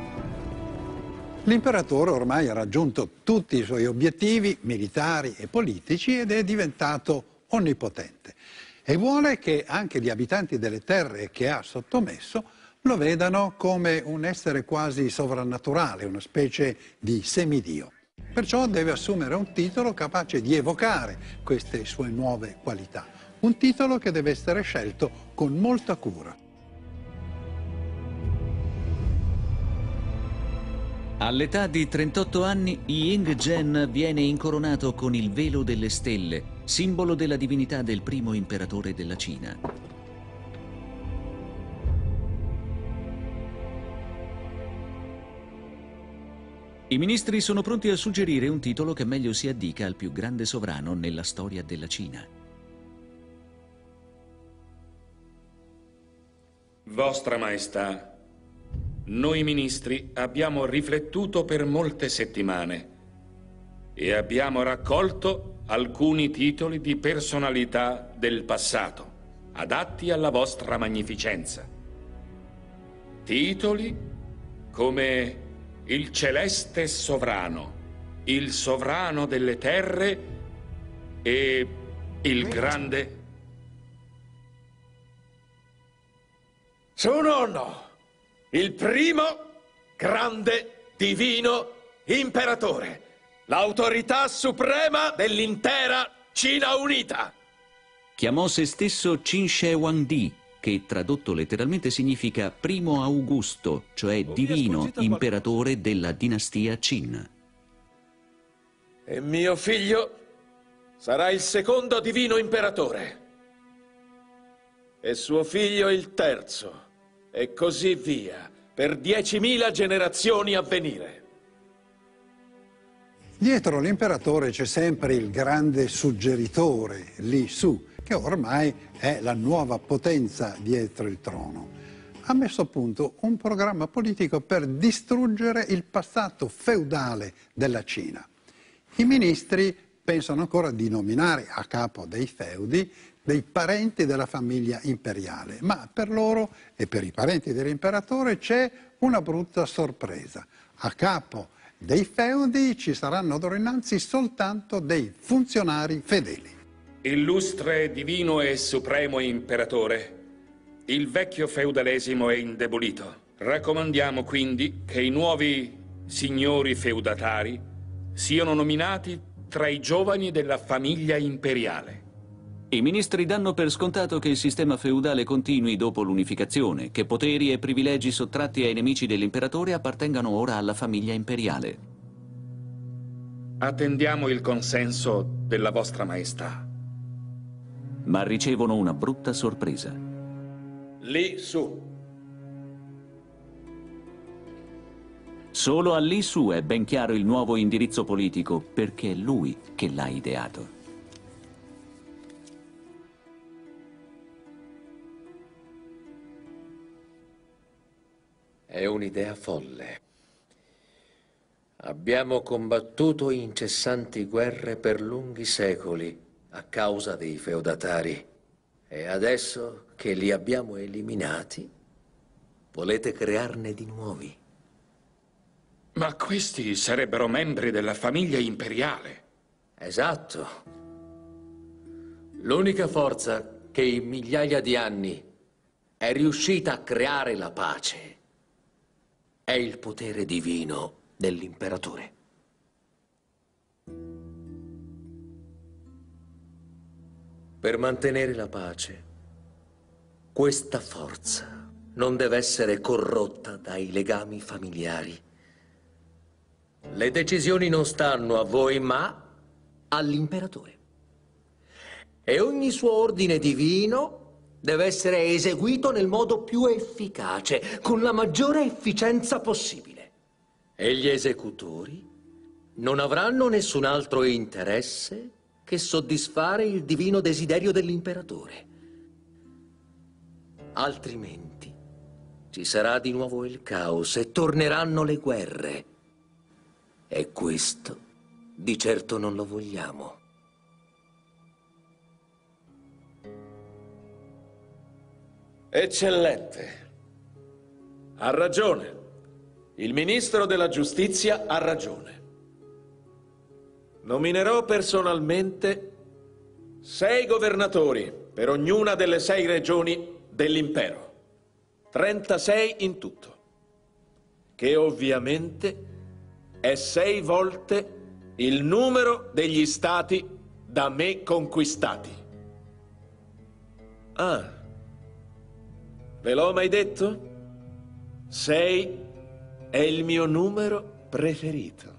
L'imperatore ormai ha raggiunto tutti i suoi obiettivi militari e politici ed è diventato onnipotente e vuole che anche gli abitanti delle terre che ha sottomesso lo vedano come un essere quasi sovrannaturale, una specie di semidio. Perciò deve assumere un titolo capace di evocare queste sue nuove qualità, un titolo che deve essere scelto con molta cura. All'età di 38 anni, Ying Zhen viene incoronato con il velo delle stelle, simbolo della divinità del primo imperatore della Cina. I ministri sono pronti a suggerire un titolo che meglio si addica al più grande sovrano nella storia della Cina. Vostra Maestà, noi ministri abbiamo riflettuto per molte settimane e abbiamo raccolto alcuni titoli di personalità del passato, adatti alla vostra magnificenza. Titoli come il celeste sovrano, il sovrano delle terre e il grande... Suo nonno! Il primo grande divino imperatore, l'autorità suprema dell'intera Cina unita. Chiamò se stesso Qin Shi Huangdi, che tradotto letteralmente significa primo Augusto, cioè divino imperatore della dinastia Qin. E mio figlio sarà il secondo divino imperatore. E suo figlio il terzo e così via, per diecimila generazioni a venire. Dietro l'imperatore c'è sempre il grande suggeritore, Li Su, che ormai è la nuova potenza dietro il trono. Ha messo a punto un programma politico per distruggere il passato feudale della Cina. I ministri pensano ancora di nominare a capo dei feudi dei parenti della famiglia imperiale, ma per loro e per i parenti dell'imperatore c'è una brutta sorpresa. A capo dei feudi ci saranno d'ora innanzi soltanto dei funzionari fedeli. Illustre, divino e supremo imperatore, il vecchio feudalesimo è indebolito. Raccomandiamo quindi che i nuovi signori feudatari siano nominati tra i giovani della famiglia imperiale. I ministri danno per scontato che il sistema feudale continui dopo l'unificazione, che poteri e privilegi sottratti ai nemici dell'imperatore appartengano ora alla famiglia imperiale. Attendiamo il consenso della vostra maestà. Ma ricevono una brutta sorpresa. Lì su. Solo a Li Su è ben chiaro il nuovo indirizzo politico, perché è lui che l'ha ideato. È un'idea folle. Abbiamo combattuto incessanti guerre per lunghi secoli a causa dei feudatari e adesso che li abbiamo eliminati, volete crearne di nuovi. Ma questi sarebbero membri della famiglia imperiale. Esatto. L'unica forza che in migliaia di anni è riuscita a creare la pace è il potere divino dell'imperatore. Per mantenere la pace, questa forza non deve essere corrotta dai legami familiari. Le decisioni non stanno a voi, ma all'imperatore. E ogni suo ordine divino deve essere eseguito nel modo più efficace, con la maggiore efficienza possibile. E gli esecutori non avranno nessun altro interesse che soddisfare il divino desiderio dell'imperatore. Altrimenti ci sarà di nuovo il caos e torneranno le guerre. E questo di certo non lo vogliamo. Eccellente. Ha ragione. Il ministro della giustizia ha ragione. Nominerò personalmente sei governatori per ognuna delle sei regioni dell'impero. 36 in tutto. Che ovviamente è sei volte il numero degli stati da me conquistati. Ah, ve l'ho mai detto? Sei è il mio numero preferito.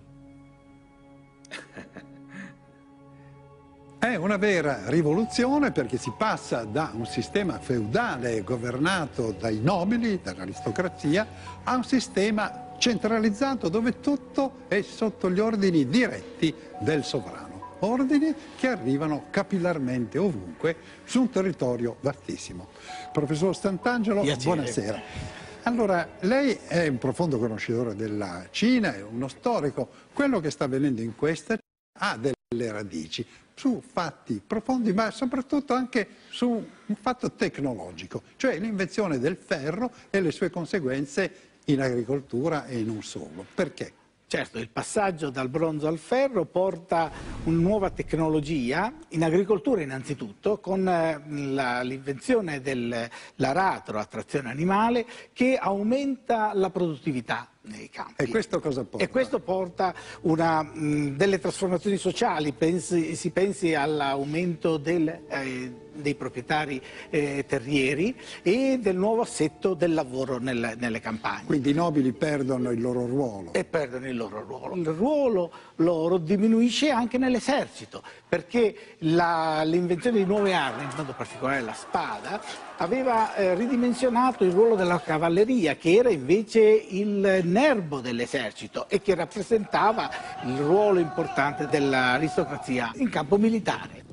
È una vera rivoluzione perché si passa da un sistema feudale governato dai nobili, dall'aristocrazia, a un sistema centralizzato dove tutto è sotto gli ordini diretti del sovrano. Ordini che arrivano capillarmente ovunque su un territorio vastissimo. Professor Stantangelo, Piacere. buonasera. Allora, lei è un profondo conoscitore della Cina, è uno storico. Quello che sta avvenendo in questa ha delle radici su fatti profondi, ma soprattutto anche su un fatto tecnologico, cioè l'invenzione del ferro e le sue conseguenze in agricoltura e non solo. Perché? Certo, il passaggio dal bronzo al ferro porta una nuova tecnologia, in agricoltura innanzitutto, con eh, l'invenzione dell'aratro a trazione animale che aumenta la produttività nei campi. E questo cosa porta? E questo porta una, mh, delle trasformazioni sociali, pensi- si pensi all'aumento del, eh, dei proprietari eh, terrieri e del nuovo assetto del lavoro nel- nelle campagne. Quindi i nobili perdono il loro ruolo. E perdono il loro ruolo. Il ruolo loro diminuisce anche nell'esercito, perché l'invenzione di nuove armi, in modo particolare la spada, aveva eh, ridimensionato il ruolo della cavalleria, che era invece il nerbo dell'esercito e che rappresentava il ruolo importante dell'aristocrazia in campo militare.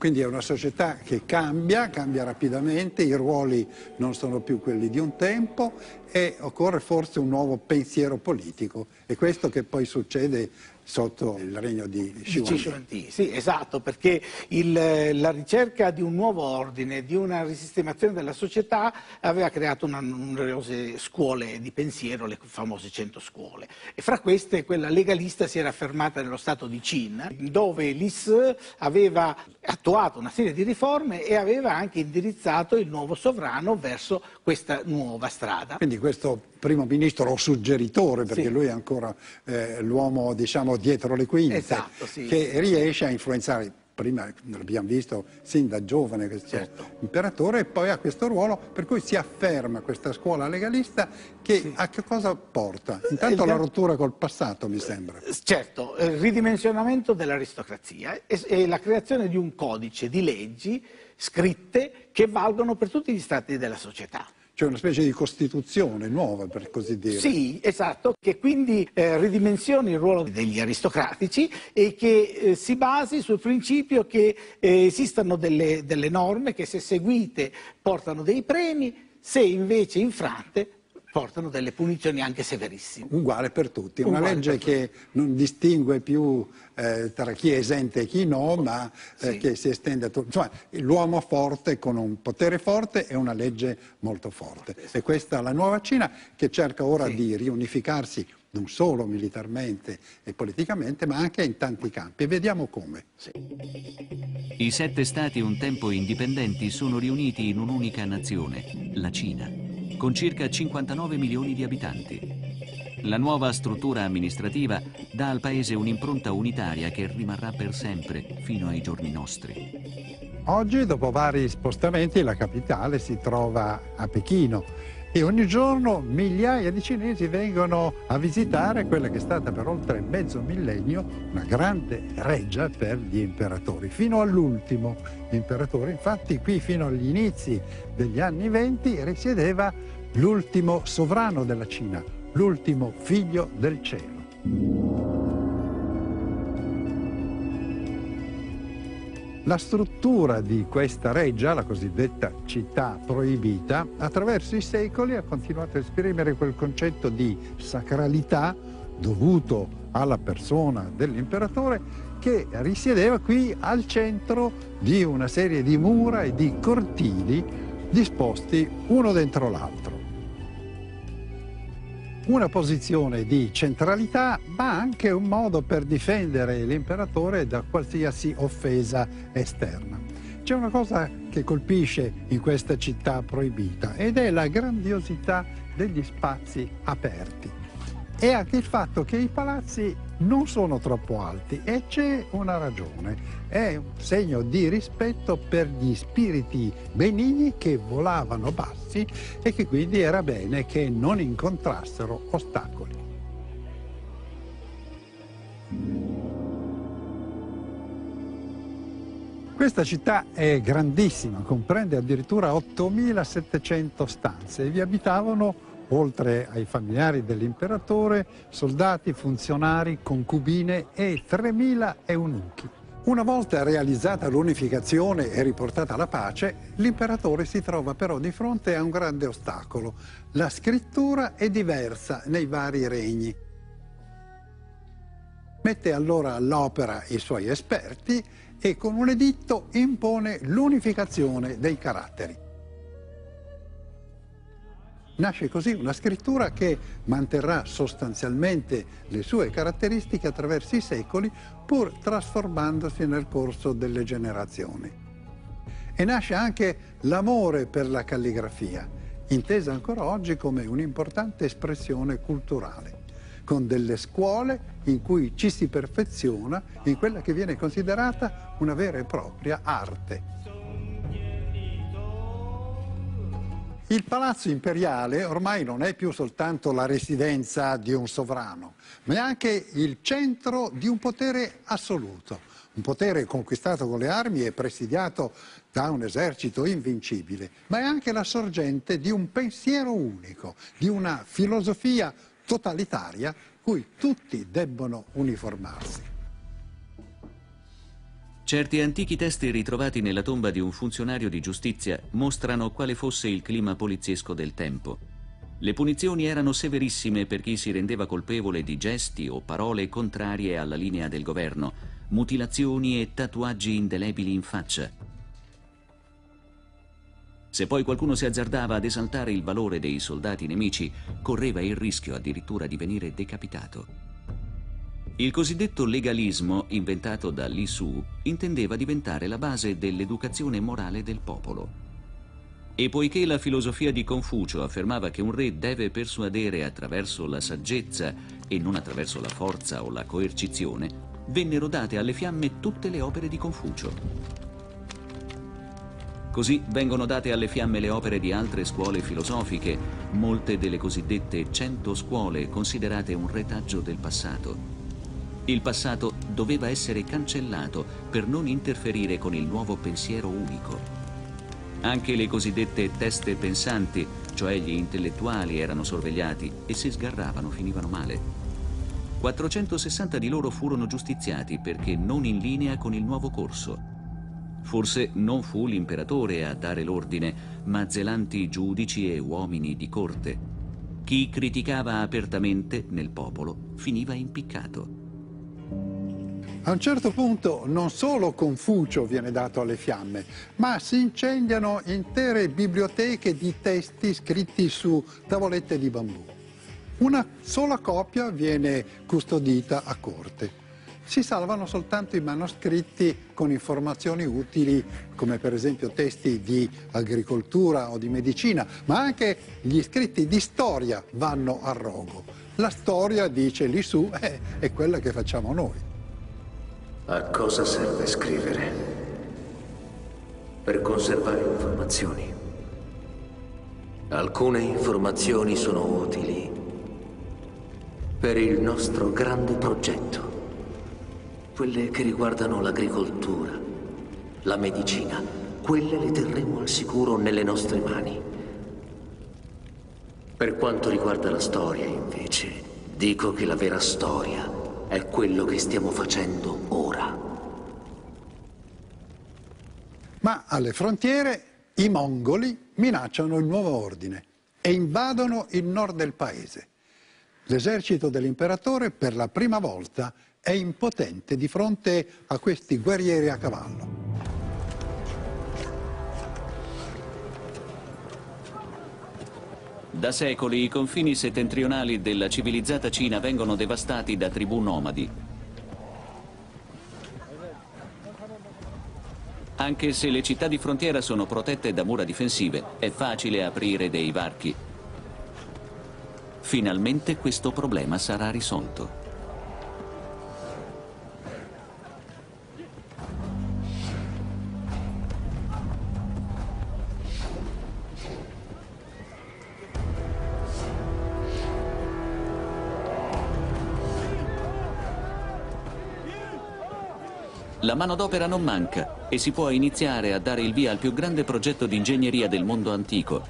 Quindi è una società che cambia, cambia rapidamente, i ruoli non sono più quelli di un tempo e occorre forse un nuovo pensiero politico. È questo che poi succede sotto il regno di Shiwanti. Sì, esatto, perché il, la ricerca di un nuovo ordine, di una risistemazione della società aveva creato una, numerose scuole di pensiero, le famose cento scuole. E fra queste quella legalista si era affermata nello stato di Qin, dove l'IS aveva attuato una serie di riforme e aveva anche indirizzato il nuovo sovrano verso questa nuova strada. Quindi questo primo ministro o suggeritore, perché sì. lui è ancora eh, l'uomo diciamo, dietro le quinte, esatto, sì. che riesce a influenzare prima l'abbiamo visto sin da giovane questo certo. imperatore e poi ha questo ruolo per cui si afferma questa scuola legalista che sì. a che cosa porta? Intanto la rottura col passato mi sembra. Certo, il ridimensionamento dell'aristocrazia e, e la creazione di un codice di leggi scritte che valgono per tutti gli stati della società. Cioè una specie di costituzione nuova, per così dire. Sì, esatto, che quindi eh, ridimensioni il ruolo degli aristocratici e che eh, si basi sul principio che eh, esistano delle, delle norme che se seguite portano dei premi, se invece infrante portano delle punizioni anche severissime. Uguale per tutti, una Uguale legge che non distingue più eh, tra chi è esente e chi no, ma eh, sì. che si estende a tutti. Insomma, l'uomo forte con un potere forte è una legge molto forte. E questa è la nuova Cina che cerca ora sì. di riunificarsi non solo militarmente e politicamente, ma anche in tanti campi. Vediamo come. Sì. I sette stati un tempo indipendenti sono riuniti in un'unica nazione, la Cina con circa 59 milioni di abitanti. La nuova struttura amministrativa dà al paese un'impronta unitaria che rimarrà per sempre fino ai giorni nostri. Oggi, dopo vari spostamenti, la capitale si trova a Pechino e ogni giorno migliaia di cinesi vengono a visitare quella che è stata per oltre mezzo millennio una grande reggia per gli imperatori, fino all'ultimo imperatore. Infatti qui fino agli inizi degli anni venti risiedeva l'ultimo sovrano della Cina, l'ultimo figlio del cielo. La struttura di questa reggia, la cosiddetta città proibita, attraverso i secoli ha continuato a esprimere quel concetto di sacralità dovuto alla persona dell'imperatore che risiedeva qui al centro di una serie di mura e di cortili disposti uno dentro l'altro una posizione di centralità, ma anche un modo per difendere l'imperatore da qualsiasi offesa esterna. C'è una cosa che colpisce in questa città proibita ed è la grandiosità degli spazi aperti e anche il fatto che i palazzi non sono troppo alti e c'è una ragione. È un segno di rispetto per gli spiriti benigni che volavano bassi e che quindi era bene che non incontrassero ostacoli. Questa città è grandissima, comprende addirittura 8700 stanze e vi abitavano oltre ai familiari dell'imperatore, soldati, funzionari, concubine e 3.000 eunuchi. Una volta realizzata l'unificazione e riportata la pace, l'imperatore si trova però di fronte a un grande ostacolo. La scrittura è diversa nei vari regni. Mette allora all'opera i suoi esperti e con un editto impone l'unificazione dei caratteri. Nasce così una scrittura che manterrà sostanzialmente le sue caratteristiche attraverso i secoli, pur trasformandosi nel corso delle generazioni. E nasce anche l'amore per la calligrafia, intesa ancora oggi come un'importante espressione culturale con delle scuole in cui ci si perfeziona in quella che viene considerata una vera e propria arte. Il palazzo imperiale ormai non è più soltanto la residenza di un sovrano, ma è anche il centro di un potere assoluto, un potere conquistato con le armi e presidiato da un esercito invincibile, ma è anche la sorgente di un pensiero unico, di una filosofia totalitaria cui tutti debbono uniformarsi. Certi antichi testi ritrovati nella tomba di un funzionario di giustizia mostrano quale fosse il clima poliziesco del tempo. Le punizioni erano severissime per chi si rendeva colpevole di gesti o parole contrarie alla linea del governo, mutilazioni e tatuaggi indelebili in faccia. Se poi qualcuno si azzardava ad esaltare il valore dei soldati nemici, correva il rischio addirittura di venire decapitato. Il cosiddetto legalismo, inventato da Li Su, intendeva diventare la base dell'educazione morale del popolo. E poiché la filosofia di Confucio affermava che un re deve persuadere attraverso la saggezza e non attraverso la forza o la coercizione, vennero date alle fiamme tutte le opere di Confucio. Così vengono date alle fiamme le opere di altre scuole filosofiche, molte delle cosiddette cento scuole considerate un retaggio del passato. Il passato doveva essere cancellato per non interferire con il nuovo pensiero unico. Anche le cosiddette teste pensanti, cioè gli intellettuali, erano sorvegliati e se sgarravano finivano male. 460 di loro furono giustiziati perché non in linea con il nuovo corso. Forse non fu l'imperatore a dare l'ordine, ma zelanti giudici e uomini di corte. Chi criticava apertamente nel popolo finiva impiccato. A un certo punto non solo Confucio viene dato alle fiamme, ma si incendiano intere biblioteche di testi scritti su tavolette di bambù. Una sola copia viene custodita a corte. Si salvano soltanto i manoscritti con informazioni utili, come per esempio testi di agricoltura o di medicina, ma anche gli scritti di storia vanno a rogo. La storia, dice lì su, è quella che facciamo noi. A cosa serve scrivere? Per conservare informazioni. Alcune informazioni sono utili per il nostro grande progetto. Quelle che riguardano l'agricoltura, la medicina, quelle le terremo al sicuro nelle nostre mani. Per quanto riguarda la storia, invece, dico che la vera storia è quello che stiamo facendo ora. Ma alle frontiere i mongoli minacciano il nuovo ordine e invadono il nord del paese. L'esercito dell'imperatore per la prima volta è impotente di fronte a questi guerrieri a cavallo. Da secoli i confini settentrionali della civilizzata Cina vengono devastati da tribù nomadi. Anche se le città di frontiera sono protette da mura difensive, è facile aprire dei varchi. Finalmente questo problema sarà risolto. La manodopera non manca e si può iniziare a dare il via al più grande progetto di ingegneria del mondo antico.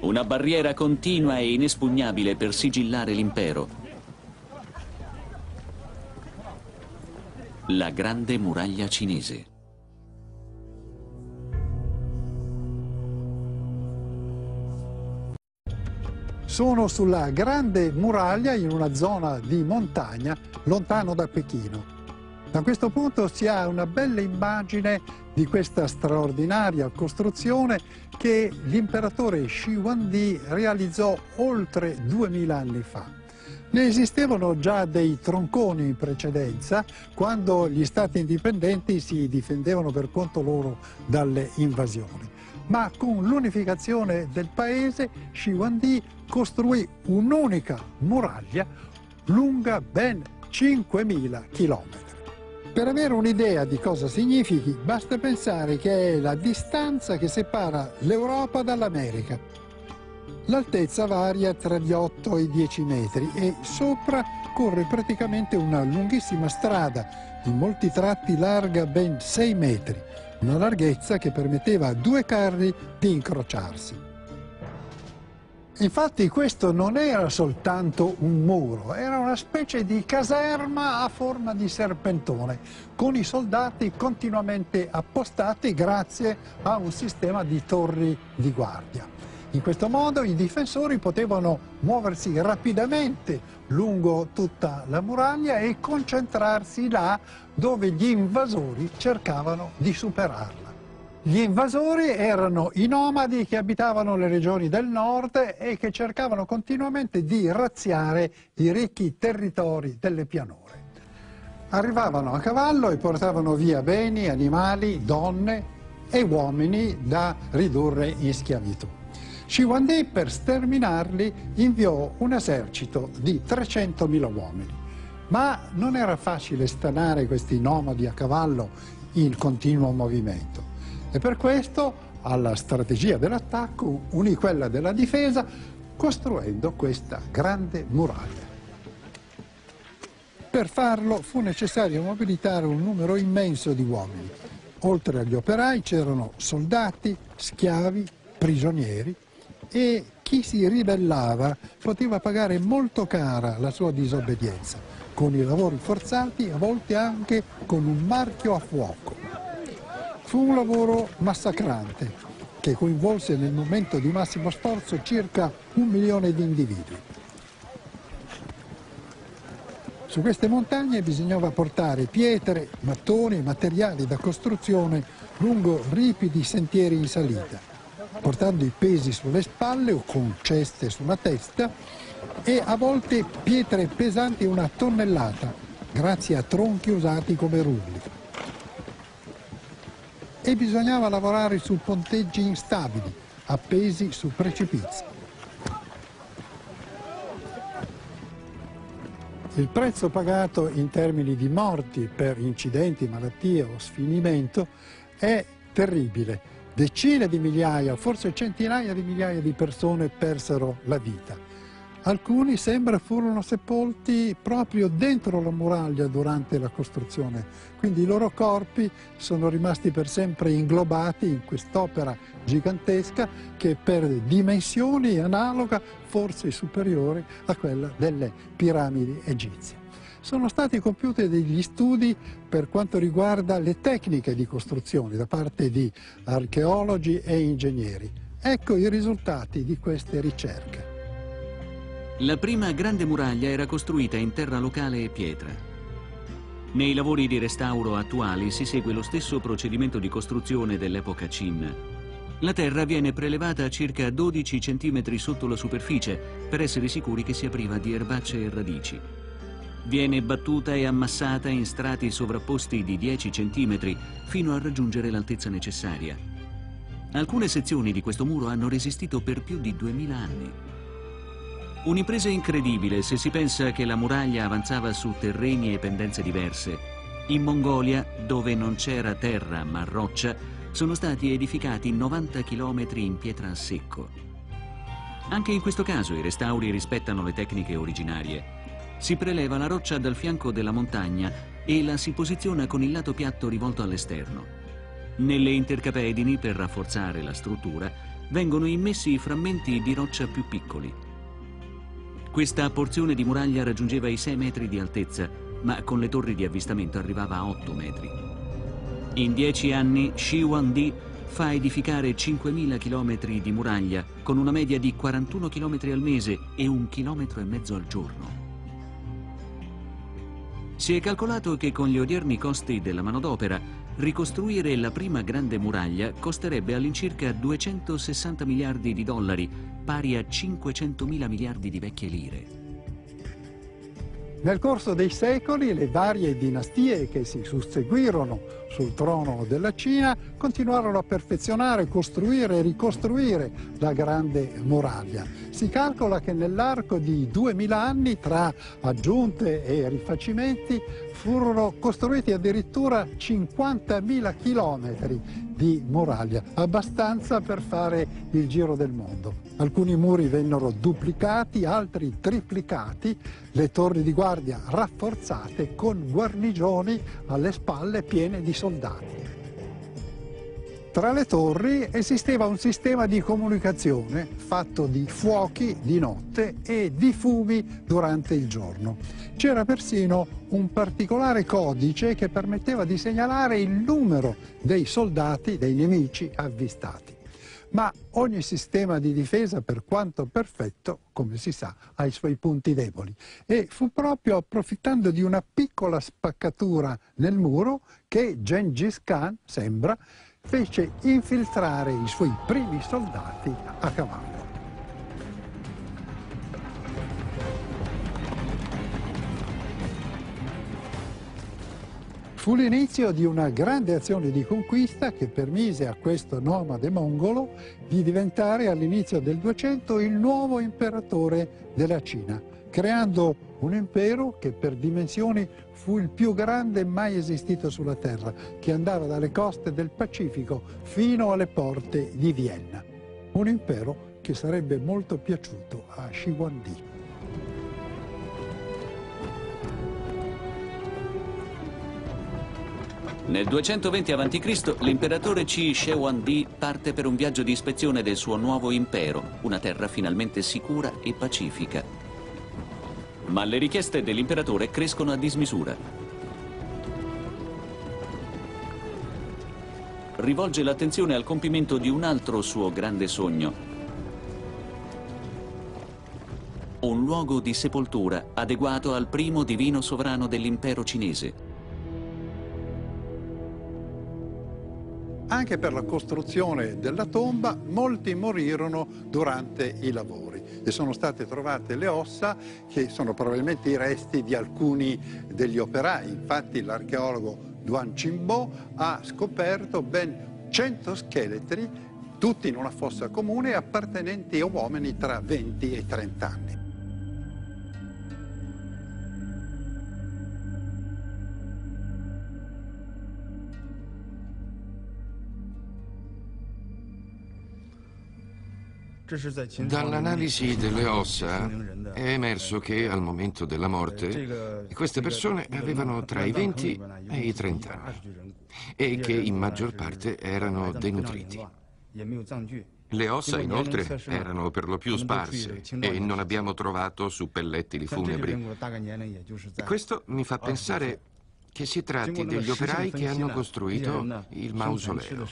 Una barriera continua e inespugnabile per sigillare l'impero. La grande muraglia cinese. Sono sulla grande muraglia in una zona di montagna lontano da Pechino. Da questo punto si ha una bella immagine di questa straordinaria costruzione che l'imperatore Shi Huangdi realizzò oltre 2000 anni fa. Ne esistevano già dei tronconi in precedenza, quando gli stati indipendenti si difendevano per conto loro dalle invasioni. Ma con l'unificazione del paese, Shi Huangdi costruì un'unica muraglia lunga ben 5.000 chilometri. Per avere un'idea di cosa significhi, basta pensare che è la distanza che separa l'Europa dall'America. L'altezza varia tra gli 8 e i 10 metri e sopra corre praticamente una lunghissima strada, in molti tratti larga ben 6 metri, una larghezza che permetteva a due carri di incrociarsi. Infatti questo non era soltanto un muro, era una specie di caserma a forma di serpentone, con i soldati continuamente appostati grazie a un sistema di torri di guardia. In questo modo i difensori potevano muoversi rapidamente lungo tutta la muraglia e concentrarsi là dove gli invasori cercavano di superarla. Gli invasori erano i nomadi che abitavano le regioni del nord e che cercavano continuamente di razziare i ricchi territori delle pianure. Arrivavano a cavallo e portavano via beni, animali, donne e uomini da ridurre in schiavitù. Shiwandi per sterminarli inviò un esercito di 300.000 uomini. Ma non era facile stanare questi nomadi a cavallo in continuo movimento. E per questo alla strategia dell'attacco unì quella della difesa costruendo questa grande muraglia. Per farlo fu necessario mobilitare un numero immenso di uomini. Oltre agli operai c'erano soldati, schiavi, prigionieri e chi si ribellava poteva pagare molto cara la sua disobbedienza, con i lavori forzati, a volte anche con un marchio a fuoco. Fu un lavoro massacrante che coinvolse nel momento di massimo sforzo circa un milione di individui. Su queste montagne bisognava portare pietre, mattoni e materiali da costruzione lungo ripidi sentieri in salita, portando i pesi sulle spalle o con ceste sulla testa e a volte pietre pesanti una tonnellata, grazie a tronchi usati come rulli e bisognava lavorare su ponteggi instabili, appesi su precipizi. Il prezzo pagato in termini di morti per incidenti, malattie o sfinimento è terribile. Decine di migliaia, forse centinaia di migliaia di persone persero la vita. Alcuni sembra furono sepolti proprio dentro la muraglia durante la costruzione, quindi i loro corpi sono rimasti per sempre inglobati in quest'opera gigantesca che per dimensioni è analoga, forse superiore a quella delle piramidi egizie. Sono stati compiuti degli studi per quanto riguarda le tecniche di costruzione da parte di archeologi e ingegneri. Ecco i risultati di queste ricerche. La prima grande muraglia era costruita in terra locale e pietra. Nei lavori di restauro attuali si segue lo stesso procedimento di costruzione dell'epoca Qin. La terra viene prelevata a circa 12 cm sotto la superficie per essere sicuri che sia priva di erbacce e radici. Viene battuta e ammassata in strati sovrapposti di 10 cm fino a raggiungere l'altezza necessaria. Alcune sezioni di questo muro hanno resistito per più di 2000 anni. Un'impresa incredibile se si pensa che la muraglia avanzava su terreni e pendenze diverse. In Mongolia, dove non c'era terra ma roccia, sono stati edificati 90 km in pietra a secco. Anche in questo caso i restauri rispettano le tecniche originarie. Si preleva la roccia dal fianco della montagna e la si posiziona con il lato piatto rivolto all'esterno. Nelle intercapedini, per rafforzare la struttura, vengono immessi i frammenti di roccia più piccoli. Questa porzione di muraglia raggiungeva i 6 metri di altezza, ma con le torri di avvistamento arrivava a 8 metri. In 10 anni Shi Huangdi fa edificare 5.000 km di muraglia con una media di 41 km al mese e un chilometro e mezzo al giorno. Si è calcolato che con gli odierni costi della manodopera ricostruire la prima grande muraglia costerebbe all'incirca 260 miliardi di dollari, pari a 500 mila miliardi di vecchie lire. Nel corso dei secoli le varie dinastie che si susseguirono sul trono della Cina continuarono a perfezionare, costruire e ricostruire la grande muraglia. Si calcola che nell'arco di 2000 anni, tra aggiunte e rifacimenti, furono costruiti addirittura 50.000 chilometri di muraglia, abbastanza per fare il giro del mondo. Alcuni muri vennero duplicati, altri triplicati, le torri di guardia rafforzate con guarnigioni alle spalle piene di soldati. Tra le torri esisteva un sistema di comunicazione fatto di fuochi di notte e di fumi durante il giorno. C'era persino un particolare codice che permetteva di segnalare il numero dei soldati, dei nemici avvistati. Ma ogni sistema di difesa, per quanto perfetto, come si sa, ha i suoi punti deboli. E fu proprio approfittando di una piccola spaccatura nel muro che Gengis Khan, sembra, fece infiltrare i suoi primi soldati a cavallo. Fu l'inizio di una grande azione di conquista che permise a questo nomade mongolo di diventare all'inizio del 200 il nuovo imperatore della Cina, creando un impero che per dimensioni fu il più grande mai esistito sulla Terra, che andava dalle coste del Pacifico fino alle porte di Vienna. Un impero che sarebbe molto piaciuto a Shi Huangdi. Nel 220 a.C. l'imperatore Qi Shi Huangdi parte per un viaggio di ispezione del suo nuovo impero, una terra finalmente sicura e pacifica. Ma le richieste dell'imperatore crescono a dismisura. Rivolge l'attenzione al compimento di un altro suo grande sogno. Un luogo di sepoltura adeguato al primo divino sovrano dell'impero cinese. Anche per la costruzione della tomba molti morirono durante i lavori e sono state trovate le ossa che sono probabilmente i resti di alcuni degli operai. Infatti l'archeologo Duan Chimbo ha scoperto ben 100 scheletri, tutti in una fossa comune, appartenenti a uomini tra 20 e 30 anni. Dall'analisi delle ossa è emerso che al momento della morte queste persone avevano tra i 20 e i 30 anni e che in maggior parte erano denutriti. Le ossa inoltre erano per lo più sparse e non abbiamo trovato suppellettili funebri. Questo mi fa pensare che si tratti degli operai che hanno costruito il mausoleo.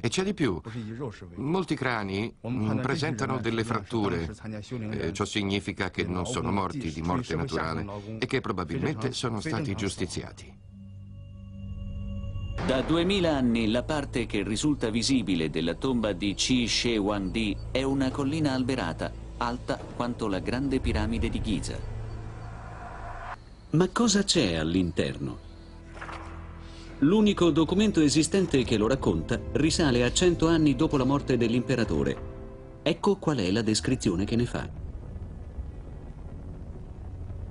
E c'è di più. Molti crani presentano delle fratture. Eh, ciò significa che non sono morti di morte naturale e che probabilmente sono stati giustiziati. Da duemila anni la parte che risulta visibile della tomba di Qi She Huangdi è una collina alberata, alta quanto la grande piramide di Giza. Ma cosa c'è all'interno? L'unico documento esistente che lo racconta risale a cento anni dopo la morte dell'imperatore. Ecco qual è la descrizione che ne fa.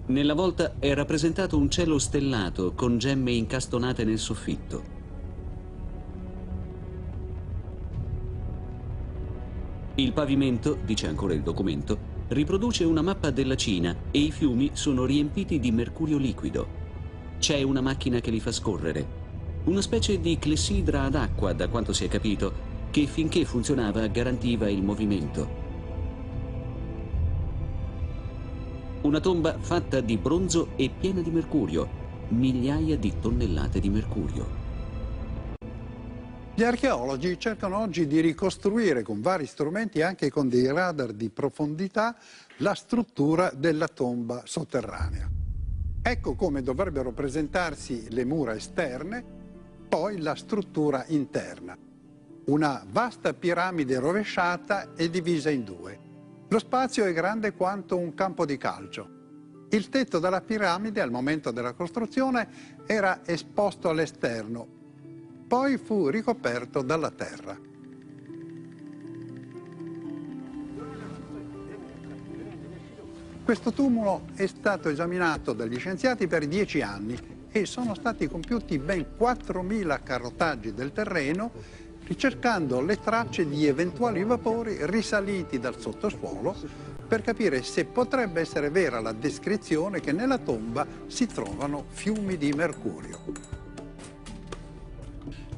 Nella volta è rappresentato un cielo stellato con gemme incastonate nel soffitto. Il pavimento, dice ancora il documento, riproduce una mappa della Cina e i fiumi sono riempiti di mercurio liquido. C'è una macchina che li fa scorrere, una specie di clessidra ad acqua, da quanto si è capito, che finché funzionava garantiva il movimento. Una tomba fatta di bronzo e piena di mercurio, migliaia di tonnellate di mercurio. Gli archeologi cercano oggi di ricostruire con vari strumenti, anche con dei radar di profondità, la struttura della tomba sotterranea. Ecco come dovrebbero presentarsi le mura esterne, poi la struttura interna. Una vasta piramide rovesciata e divisa in due. Lo spazio è grande quanto un campo di calcio. Il tetto della piramide al momento della costruzione era esposto all'esterno, poi fu ricoperto dalla terra. Questo tumulo è stato esaminato dagli scienziati per dieci anni e sono stati compiuti ben 4.000 carotaggi del terreno ricercando le tracce di eventuali vapori risaliti dal sottosuolo per capire se potrebbe essere vera la descrizione che nella tomba si trovano fiumi di mercurio.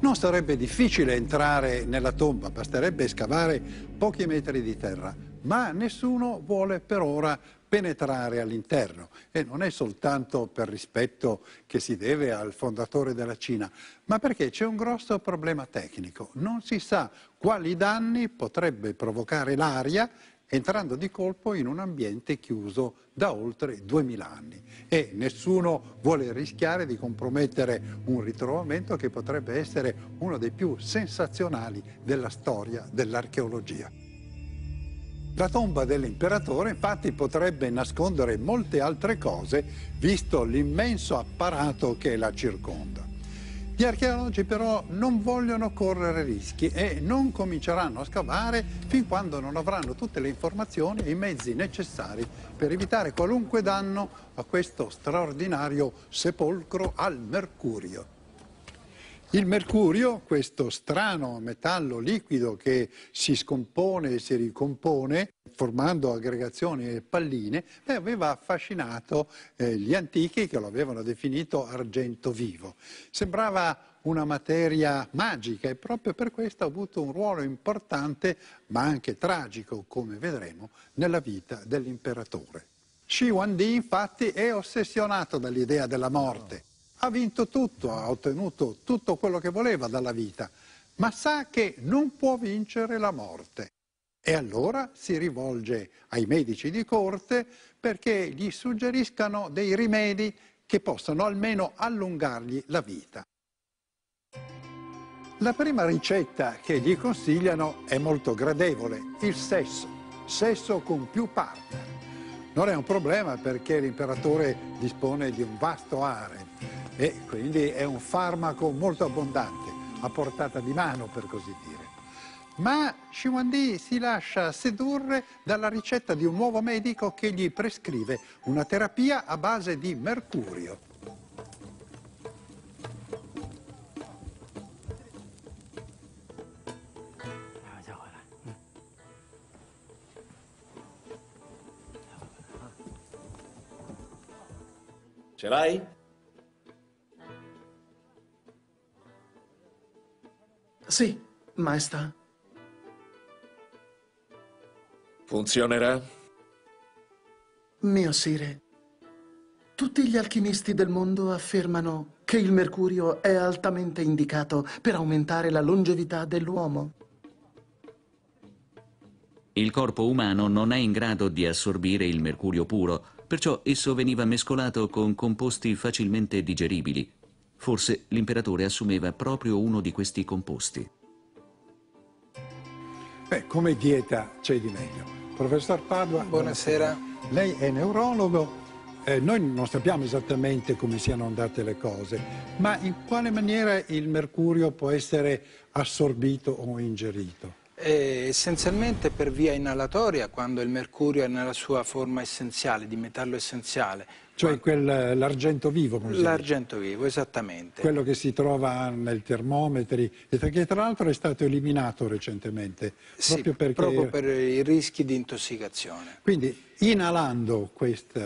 Non sarebbe difficile entrare nella tomba, basterebbe scavare pochi metri di terra, ma nessuno vuole per ora penetrare all'interno e non è soltanto per rispetto che si deve al fondatore della Cina, ma perché c'è un grosso problema tecnico. Non si sa quali danni potrebbe provocare l'aria entrando di colpo in un ambiente chiuso da oltre 2000 anni e nessuno vuole rischiare di compromettere un ritrovamento che potrebbe essere uno dei più sensazionali della storia dell'archeologia. La tomba dell'imperatore infatti potrebbe nascondere molte altre cose visto l'immenso apparato che la circonda. Gli archeologi però non vogliono correre rischi e non cominceranno a scavare fin quando non avranno tutte le informazioni e i mezzi necessari per evitare qualunque danno a questo straordinario sepolcro al mercurio. Il mercurio, questo strano metallo liquido che si scompone e si ricompone formando aggregazioni e palline, beh, aveva affascinato eh, gli antichi che lo avevano definito argento vivo. Sembrava una materia magica e proprio per questo ha avuto un ruolo importante, ma anche tragico, come vedremo, nella vita dell'imperatore. Shi Huangdi infatti è ossessionato dall'idea della morte ha vinto tutto, ha ottenuto tutto quello che voleva dalla vita, ma sa che non può vincere la morte. E allora si rivolge ai medici di corte perché gli suggeriscano dei rimedi che possano almeno allungargli la vita. La prima ricetta che gli consigliano è molto gradevole, il sesso, sesso con più partner. Non è un problema perché l'imperatore dispone di un vasto harem e quindi è un farmaco molto abbondante, a portata di mano per così dire. Ma Shiwandi si lascia sedurre dalla ricetta di un nuovo medico che gli prescrive una terapia a base di mercurio. Ce l'hai? Sì, maestà. Funzionerà? Mio sire, tutti gli alchimisti del mondo affermano che il mercurio è altamente indicato per aumentare la longevità dell'uomo. Il corpo umano non è in grado di assorbire il mercurio puro, perciò esso veniva mescolato con composti facilmente digeribili, Forse l'imperatore assumeva proprio uno di questi composti. Beh, come dieta c'è di meglio. Professor Padua. Buonasera. buonasera. Lei è neurologo. Eh, noi non sappiamo esattamente come siano andate le cose, ma in quale maniera il mercurio può essere assorbito o ingerito? Eh, essenzialmente per via inalatoria, quando il mercurio è nella sua forma essenziale, di metallo essenziale, cioè l'argento vivo, come L'argento vivo, esattamente. Quello che si trova nei termometri, che tra l'altro è stato eliminato recentemente. Sì, proprio, perché... proprio per i rischi di intossicazione. Quindi inalando quest,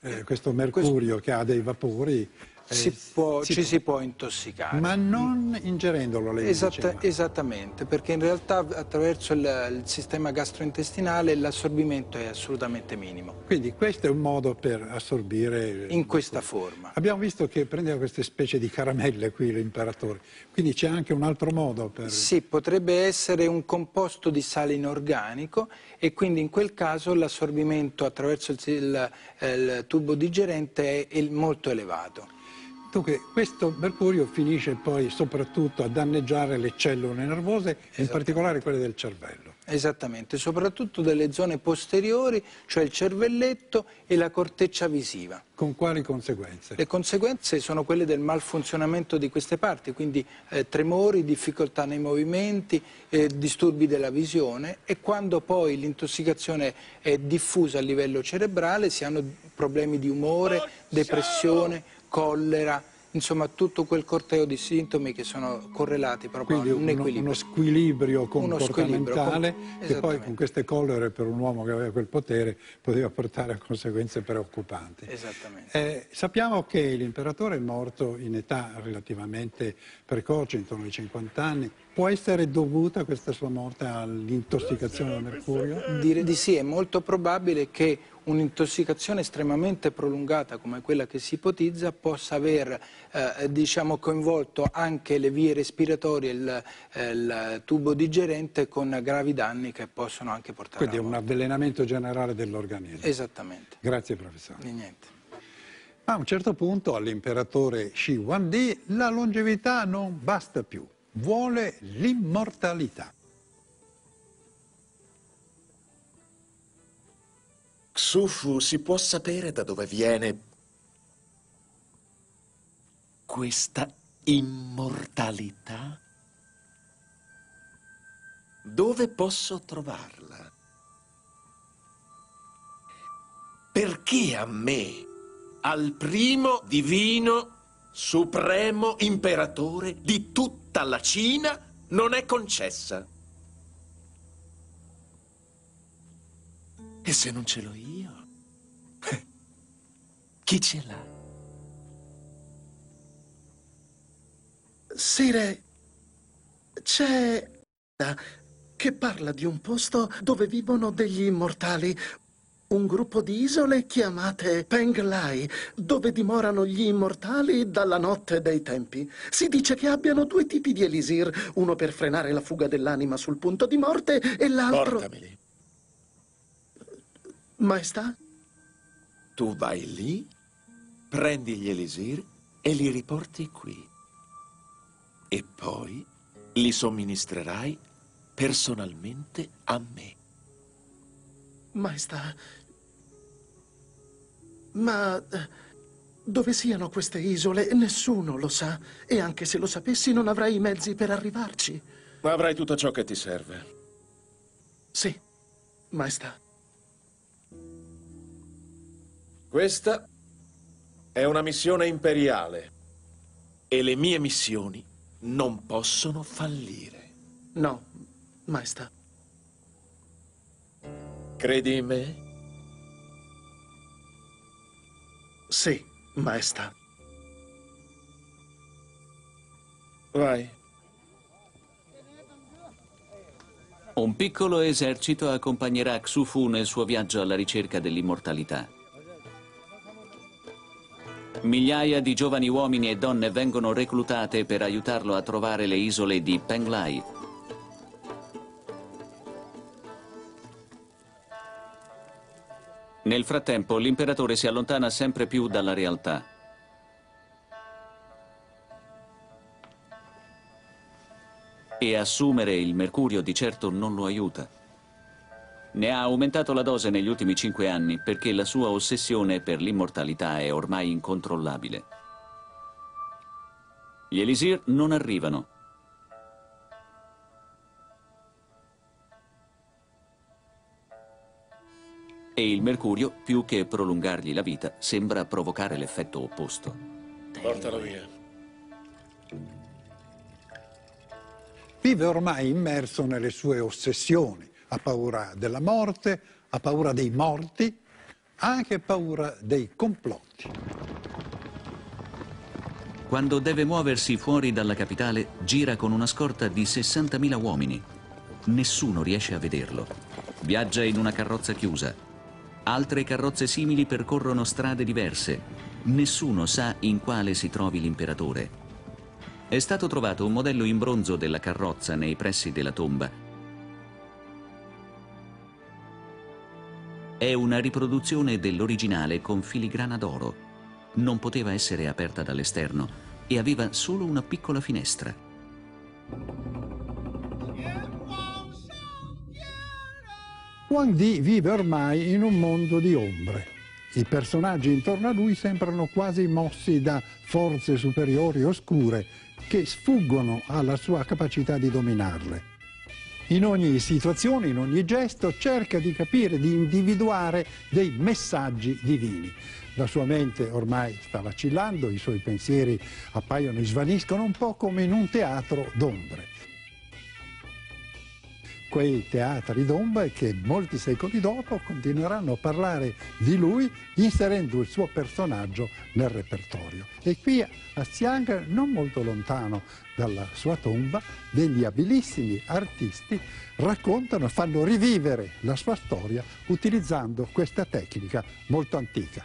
eh, questo mercurio questo... che ha dei vapori, si può, si ci può. si può intossicare. Ma non ingerendolo, lei Esatta, Esattamente, perché in realtà attraverso il, il sistema gastrointestinale l'assorbimento è assolutamente minimo. Quindi questo è un modo per assorbire... In questa forma. Abbiamo visto che prendeva queste specie di caramelle qui l'imperatore, quindi c'è anche un altro modo per... Sì, potrebbe essere un composto di sale inorganico e quindi in quel caso l'assorbimento attraverso il, il, il tubo digerente è molto elevato. Dunque, questo mercurio finisce poi soprattutto a danneggiare le cellule nervose, in particolare quelle del cervello. Esattamente, soprattutto delle zone posteriori, cioè il cervelletto e la corteccia visiva. Con quali conseguenze? Le conseguenze sono quelle del malfunzionamento di queste parti, quindi eh, tremori, difficoltà nei movimenti, eh, disturbi della visione e quando poi l'intossicazione è diffusa a livello cerebrale si hanno problemi di umore, depressione, collera, insomma tutto quel corteo di sintomi che sono correlati proprio Quindi a un uno, equilibrio. uno squilibrio Uno comportamentale squilibrio, com- che poi con queste collere per un uomo che aveva quel potere poteva portare a conseguenze preoccupanti. Esattamente. Eh, sappiamo che l'imperatore è morto in età relativamente precoce, intorno ai 50 anni. Può essere dovuta questa sua morte all'intossicazione da mercurio? Direi di sì, è molto probabile che un'intossicazione estremamente prolungata come quella che si ipotizza possa aver eh, diciamo, coinvolto anche le vie respiratorie, il, eh, il tubo digerente con gravi danni che possono anche portare Quindi è un avvelenamento generale dell'organismo. Esattamente. Grazie professore. Di niente. A un certo punto all'imperatore Shi Huangdi la longevità non basta più, vuole l'immortalità. Xufu, si può sapere da dove viene questa immortalità? Dove posso trovarla? Perché a me, al primo divino, supremo imperatore di tutta la Cina, non è concessa? E se non ce l'ho io? Chi ce l'ha? Sire, c'è che parla di un posto dove vivono degli immortali, un gruppo di isole chiamate Penglai, dove dimorano gli immortali dalla notte dei tempi. Si dice che abbiano due tipi di elisir, uno per frenare la fuga dell'anima sul punto di morte e l'altro... Portameli. Maestà? Tu vai lì, prendi gli elisir e li riporti qui. E poi li somministrerai personalmente a me. Maestà, ma eh, dove siano queste isole nessuno lo sa e anche se lo sapessi non avrei i mezzi per arrivarci. Avrai tutto ciò che ti serve. Sì, maestà. Questa è una missione imperiale e le mie missioni non possono fallire. No, maestà. Credi in me? Sì, maestà. Vai. Un piccolo esercito accompagnerà Xufu nel suo viaggio alla ricerca dell'immortalità. Migliaia di giovani uomini e donne vengono reclutate per aiutarlo a trovare le isole di Penglai. Nel frattempo l'imperatore si allontana sempre più dalla realtà. E assumere il mercurio di certo non lo aiuta. Ne ha aumentato la dose negli ultimi cinque anni perché la sua ossessione per l'immortalità è ormai incontrollabile. Gli Elisir non arrivano. E il mercurio, più che prolungargli la vita, sembra provocare l'effetto opposto. Portalo via. Vive ormai immerso nelle sue ossessioni, ha paura della morte, ha paura dei morti, ha anche paura dei complotti. Quando deve muoversi fuori dalla capitale, gira con una scorta di 60.000 uomini. Nessuno riesce a vederlo. Viaggia in una carrozza chiusa. Altre carrozze simili percorrono strade diverse. Nessuno sa in quale si trovi l'imperatore. È stato trovato un modello in bronzo della carrozza nei pressi della tomba. È una riproduzione dell'originale con filigrana d'oro. Non poteva essere aperta dall'esterno e aveva solo una piccola finestra. Wang Di vive ormai in un mondo di ombre. I personaggi intorno a lui sembrano quasi mossi da forze superiori oscure che sfuggono alla sua capacità di dominarle. In ogni situazione, in ogni gesto, cerca di capire, di individuare dei messaggi divini. La sua mente ormai sta vacillando, i suoi pensieri appaiono e svaniscono un po' come in un teatro d'ombre quei teatri d'ombre che molti secoli dopo continueranno a parlare di lui inserendo il suo personaggio nel repertorio. E qui a Xiang, non molto lontano dalla sua tomba, degli abilissimi artisti raccontano, fanno rivivere la sua storia utilizzando questa tecnica molto antica.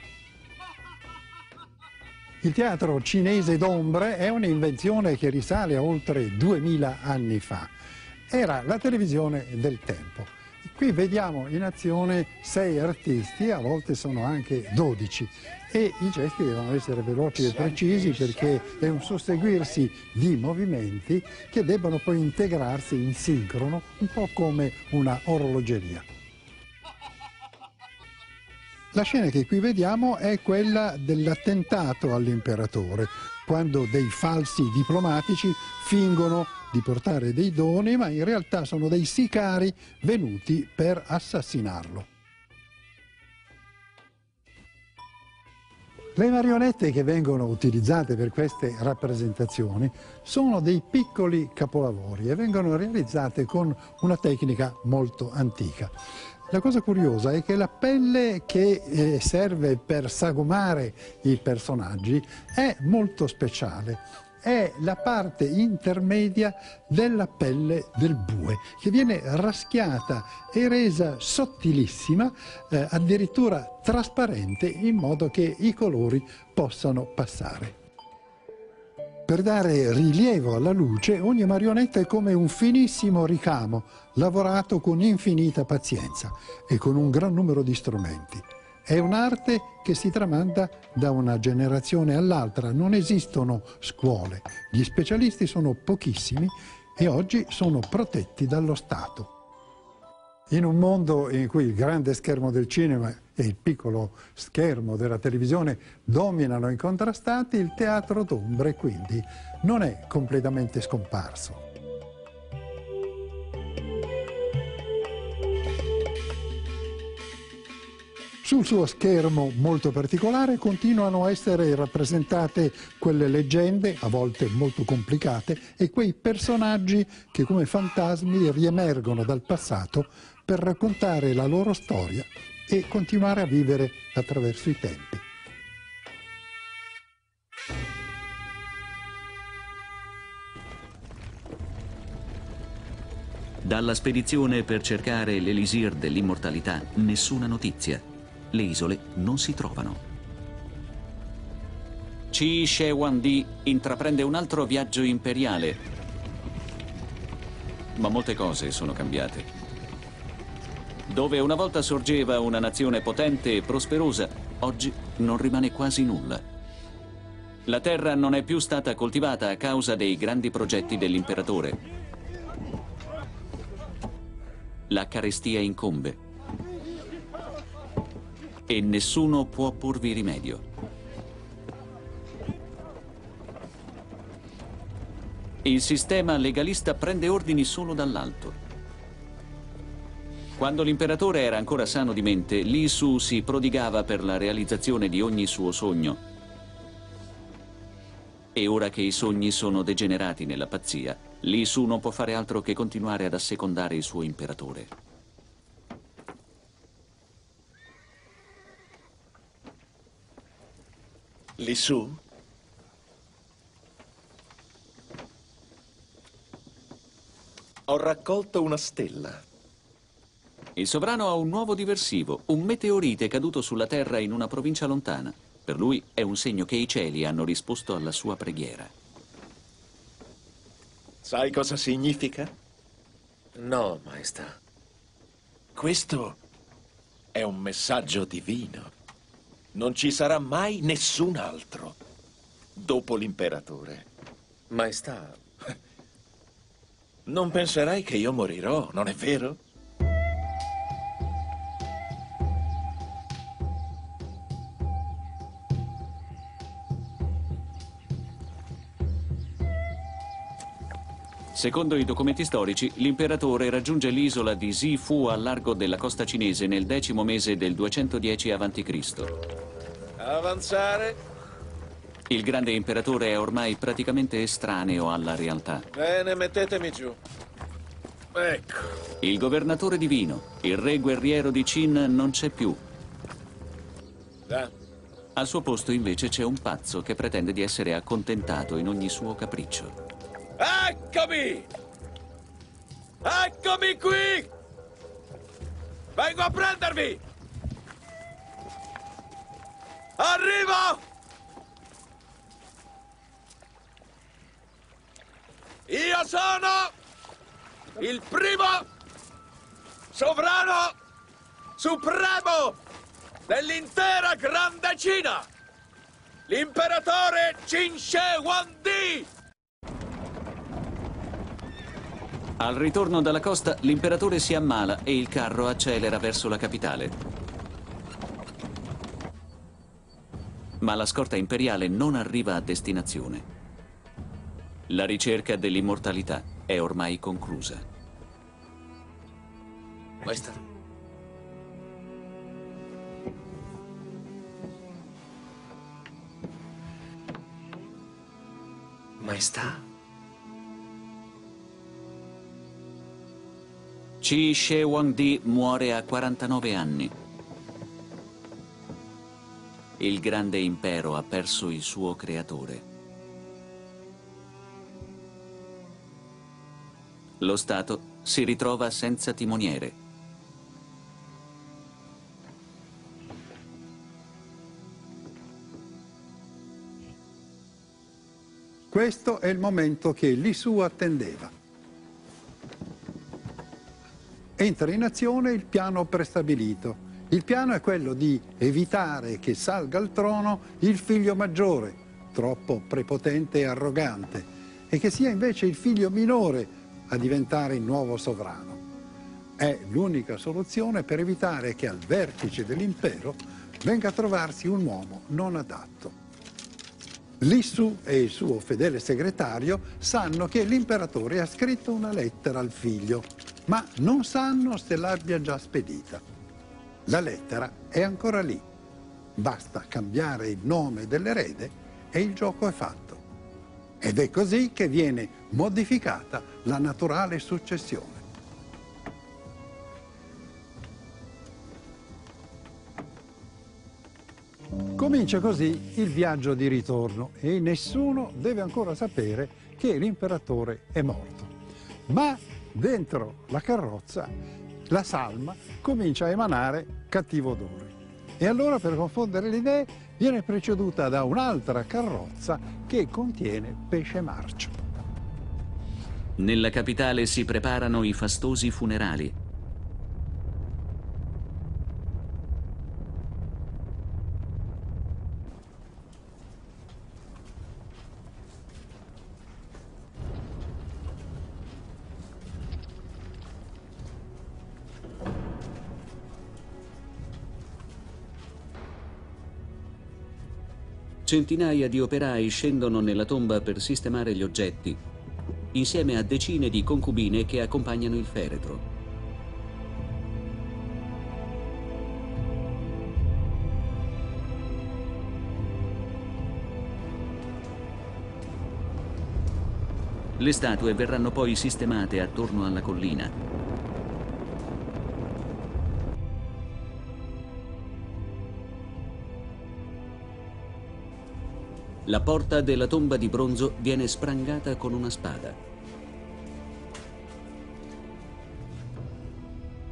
Il teatro cinese d'ombre è un'invenzione che risale a oltre 2000 anni fa era la televisione del tempo. Qui vediamo in azione sei artisti, a volte sono anche dodici, e i gesti devono essere veloci e precisi perché è un susseguirsi di movimenti che debbono poi integrarsi in sincrono, un po' come una orologeria. La scena che qui vediamo è quella dell'attentato all'imperatore, quando dei falsi diplomatici fingono di portare dei doni, ma in realtà sono dei sicari venuti per assassinarlo. Le marionette che vengono utilizzate per queste rappresentazioni sono dei piccoli capolavori e vengono realizzate con una tecnica molto antica. La cosa curiosa è che la pelle che eh, serve per sagomare i personaggi è molto speciale è la parte intermedia della pelle del bue, che viene raschiata e resa sottilissima, eh, addirittura trasparente, in modo che i colori possano passare. Per dare rilievo alla luce, ogni marionetta è come un finissimo ricamo, lavorato con infinita pazienza e con un gran numero di strumenti. È un'arte che si tramanda da una generazione all'altra, non esistono scuole, gli specialisti sono pochissimi e oggi sono protetti dallo Stato. In un mondo in cui il grande schermo del cinema e il piccolo schermo della televisione dominano incontrastati, il teatro d'ombre quindi non è completamente scomparso. Sul suo schermo molto particolare continuano a essere rappresentate quelle leggende, a volte molto complicate, e quei personaggi che come fantasmi riemergono dal passato per raccontare la loro storia e continuare a vivere attraverso i tempi. Dalla spedizione per cercare l'elisir dell'immortalità, nessuna notizia le isole non si trovano. Qi She Di intraprende un altro viaggio imperiale. Ma molte cose sono cambiate. Dove una volta sorgeva una nazione potente e prosperosa, oggi non rimane quasi nulla. La terra non è più stata coltivata a causa dei grandi progetti dell'imperatore. La carestia incombe e nessuno può porvi rimedio. Il sistema legalista prende ordini solo dall'alto. Quando l'imperatore era ancora sano di mente, Li Su si prodigava per la realizzazione di ogni suo sogno. E ora che i sogni sono degenerati nella pazzia, Li Su non può fare altro che continuare ad assecondare il suo imperatore. Lì su? Ho raccolto una stella. Il sovrano ha un nuovo diversivo, un meteorite caduto sulla Terra in una provincia lontana. Per lui è un segno che i cieli hanno risposto alla sua preghiera. Sai cosa significa? No, maestà. Questo è un messaggio divino. Non ci sarà mai nessun altro dopo l'imperatore. Maestà. Non penserai che io morirò, non è vero? Secondo i documenti storici, l'imperatore raggiunge l'isola di Zifu a largo della costa cinese nel decimo mese del 210 a.C. Avanzare. Il grande imperatore è ormai praticamente estraneo alla realtà. Bene, mettetemi giù. Ecco. Il governatore divino, il re guerriero di Qin, non c'è più. Da. Al suo posto invece c'è un pazzo che pretende di essere accontentato in ogni suo capriccio. Eccomi! Eccomi qui! Vengo a prendervi! Arrivo! Io sono il primo sovrano supremo dell'intera Grande Cina! L'imperatore Qin Shi Huangdi! Al ritorno dalla costa, l'imperatore si ammala e il carro accelera verso la capitale. Ma la scorta imperiale non arriva a destinazione. La ricerca dell'immortalità è ormai conclusa. Questa. Maestà. Shi Huangdi muore a 49 anni. Il grande impero ha perso il suo creatore. Lo Stato si ritrova senza timoniere. Questo è il momento che Li Su attendeva. Entra in azione il piano prestabilito. Il piano è quello di evitare che salga al trono il figlio maggiore, troppo prepotente e arrogante, e che sia invece il figlio minore a diventare il nuovo sovrano. È l'unica soluzione per evitare che al vertice dell'impero venga a trovarsi un uomo non adatto. Lissu e il suo fedele segretario sanno che l'imperatore ha scritto una lettera al figlio, ma non sanno se l'abbia già spedita. La lettera è ancora lì. Basta cambiare il nome dell'erede e il gioco è fatto. Ed è così che viene modificata la naturale successione. Comincia così il viaggio di ritorno e nessuno deve ancora sapere che l'imperatore è morto. Ma dentro la carrozza la salma comincia a emanare cattivo odore. E allora per confondere le idee viene preceduta da un'altra carrozza che contiene pesce marcio. Nella capitale si preparano i fastosi funerali. Centinaia di operai scendono nella tomba per sistemare gli oggetti, insieme a decine di concubine che accompagnano il feretro. Le statue verranno poi sistemate attorno alla collina. La porta della tomba di bronzo viene sprangata con una spada.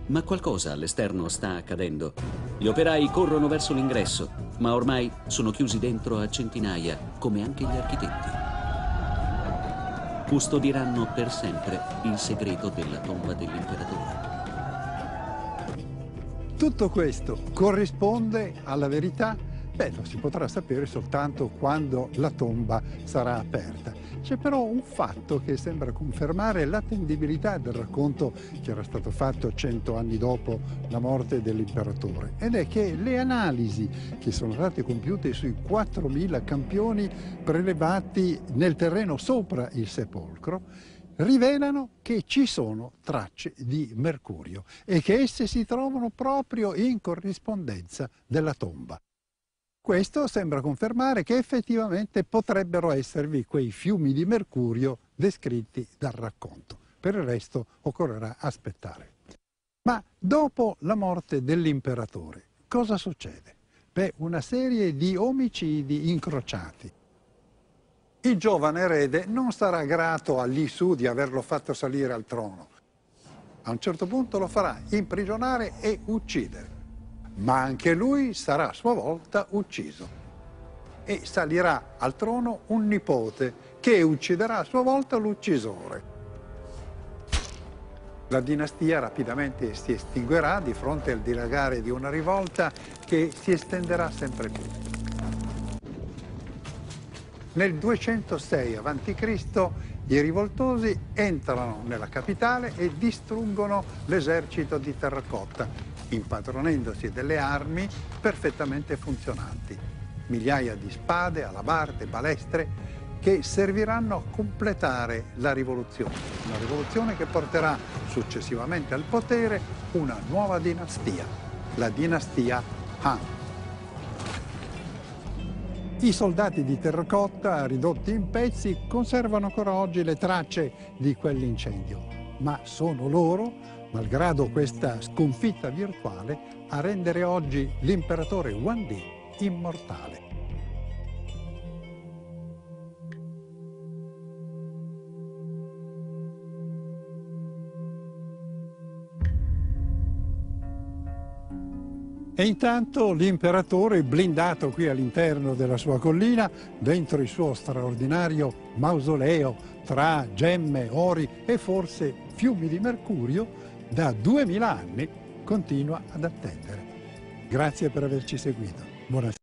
Ma qualcosa all'esterno sta accadendo. Gli operai corrono verso l'ingresso, ma ormai sono chiusi dentro a centinaia, come anche gli architetti. Custodiranno per sempre il segreto della tomba dell'imperatore. Tutto questo corrisponde alla verità Beh, lo si potrà sapere soltanto quando la tomba sarà aperta. C'è però un fatto che sembra confermare l'attendibilità del racconto che era stato fatto cento anni dopo la morte dell'imperatore ed è che le analisi che sono state compiute sui 4.000 campioni prelevati nel terreno sopra il sepolcro rivelano che ci sono tracce di mercurio e che esse si trovano proprio in corrispondenza della tomba. Questo sembra confermare che effettivamente potrebbero esservi quei fiumi di mercurio descritti dal racconto. Per il resto occorrerà aspettare. Ma dopo la morte dell'imperatore, cosa succede? Beh, una serie di omicidi incrociati. Il giovane erede non sarà grato a Su di averlo fatto salire al trono. A un certo punto lo farà imprigionare e uccidere. Ma anche lui sarà a sua volta ucciso. E salirà al trono un nipote che ucciderà a sua volta l'uccisore. La dinastia rapidamente si estinguerà di fronte al dilagare di una rivolta che si estenderà sempre più. Nel 206 a.C. i rivoltosi entrano nella capitale e distruggono l'esercito di terracotta, impadronendosi delle armi perfettamente funzionanti. Migliaia di spade, alabarde, balestre che serviranno a completare la rivoluzione, una rivoluzione che porterà successivamente al potere una nuova dinastia, la dinastia Han. I soldati di terracotta, ridotti in pezzi, conservano ancora oggi le tracce di quell'incendio, ma sono loro, malgrado questa sconfitta virtuale, a rendere oggi l'imperatore Wandi immortale. E intanto l'imperatore, blindato qui all'interno della sua collina, dentro il suo straordinario mausoleo tra gemme, ori e forse fiumi di mercurio, da duemila anni continua ad attendere. Grazie per averci seguito. Buonasera.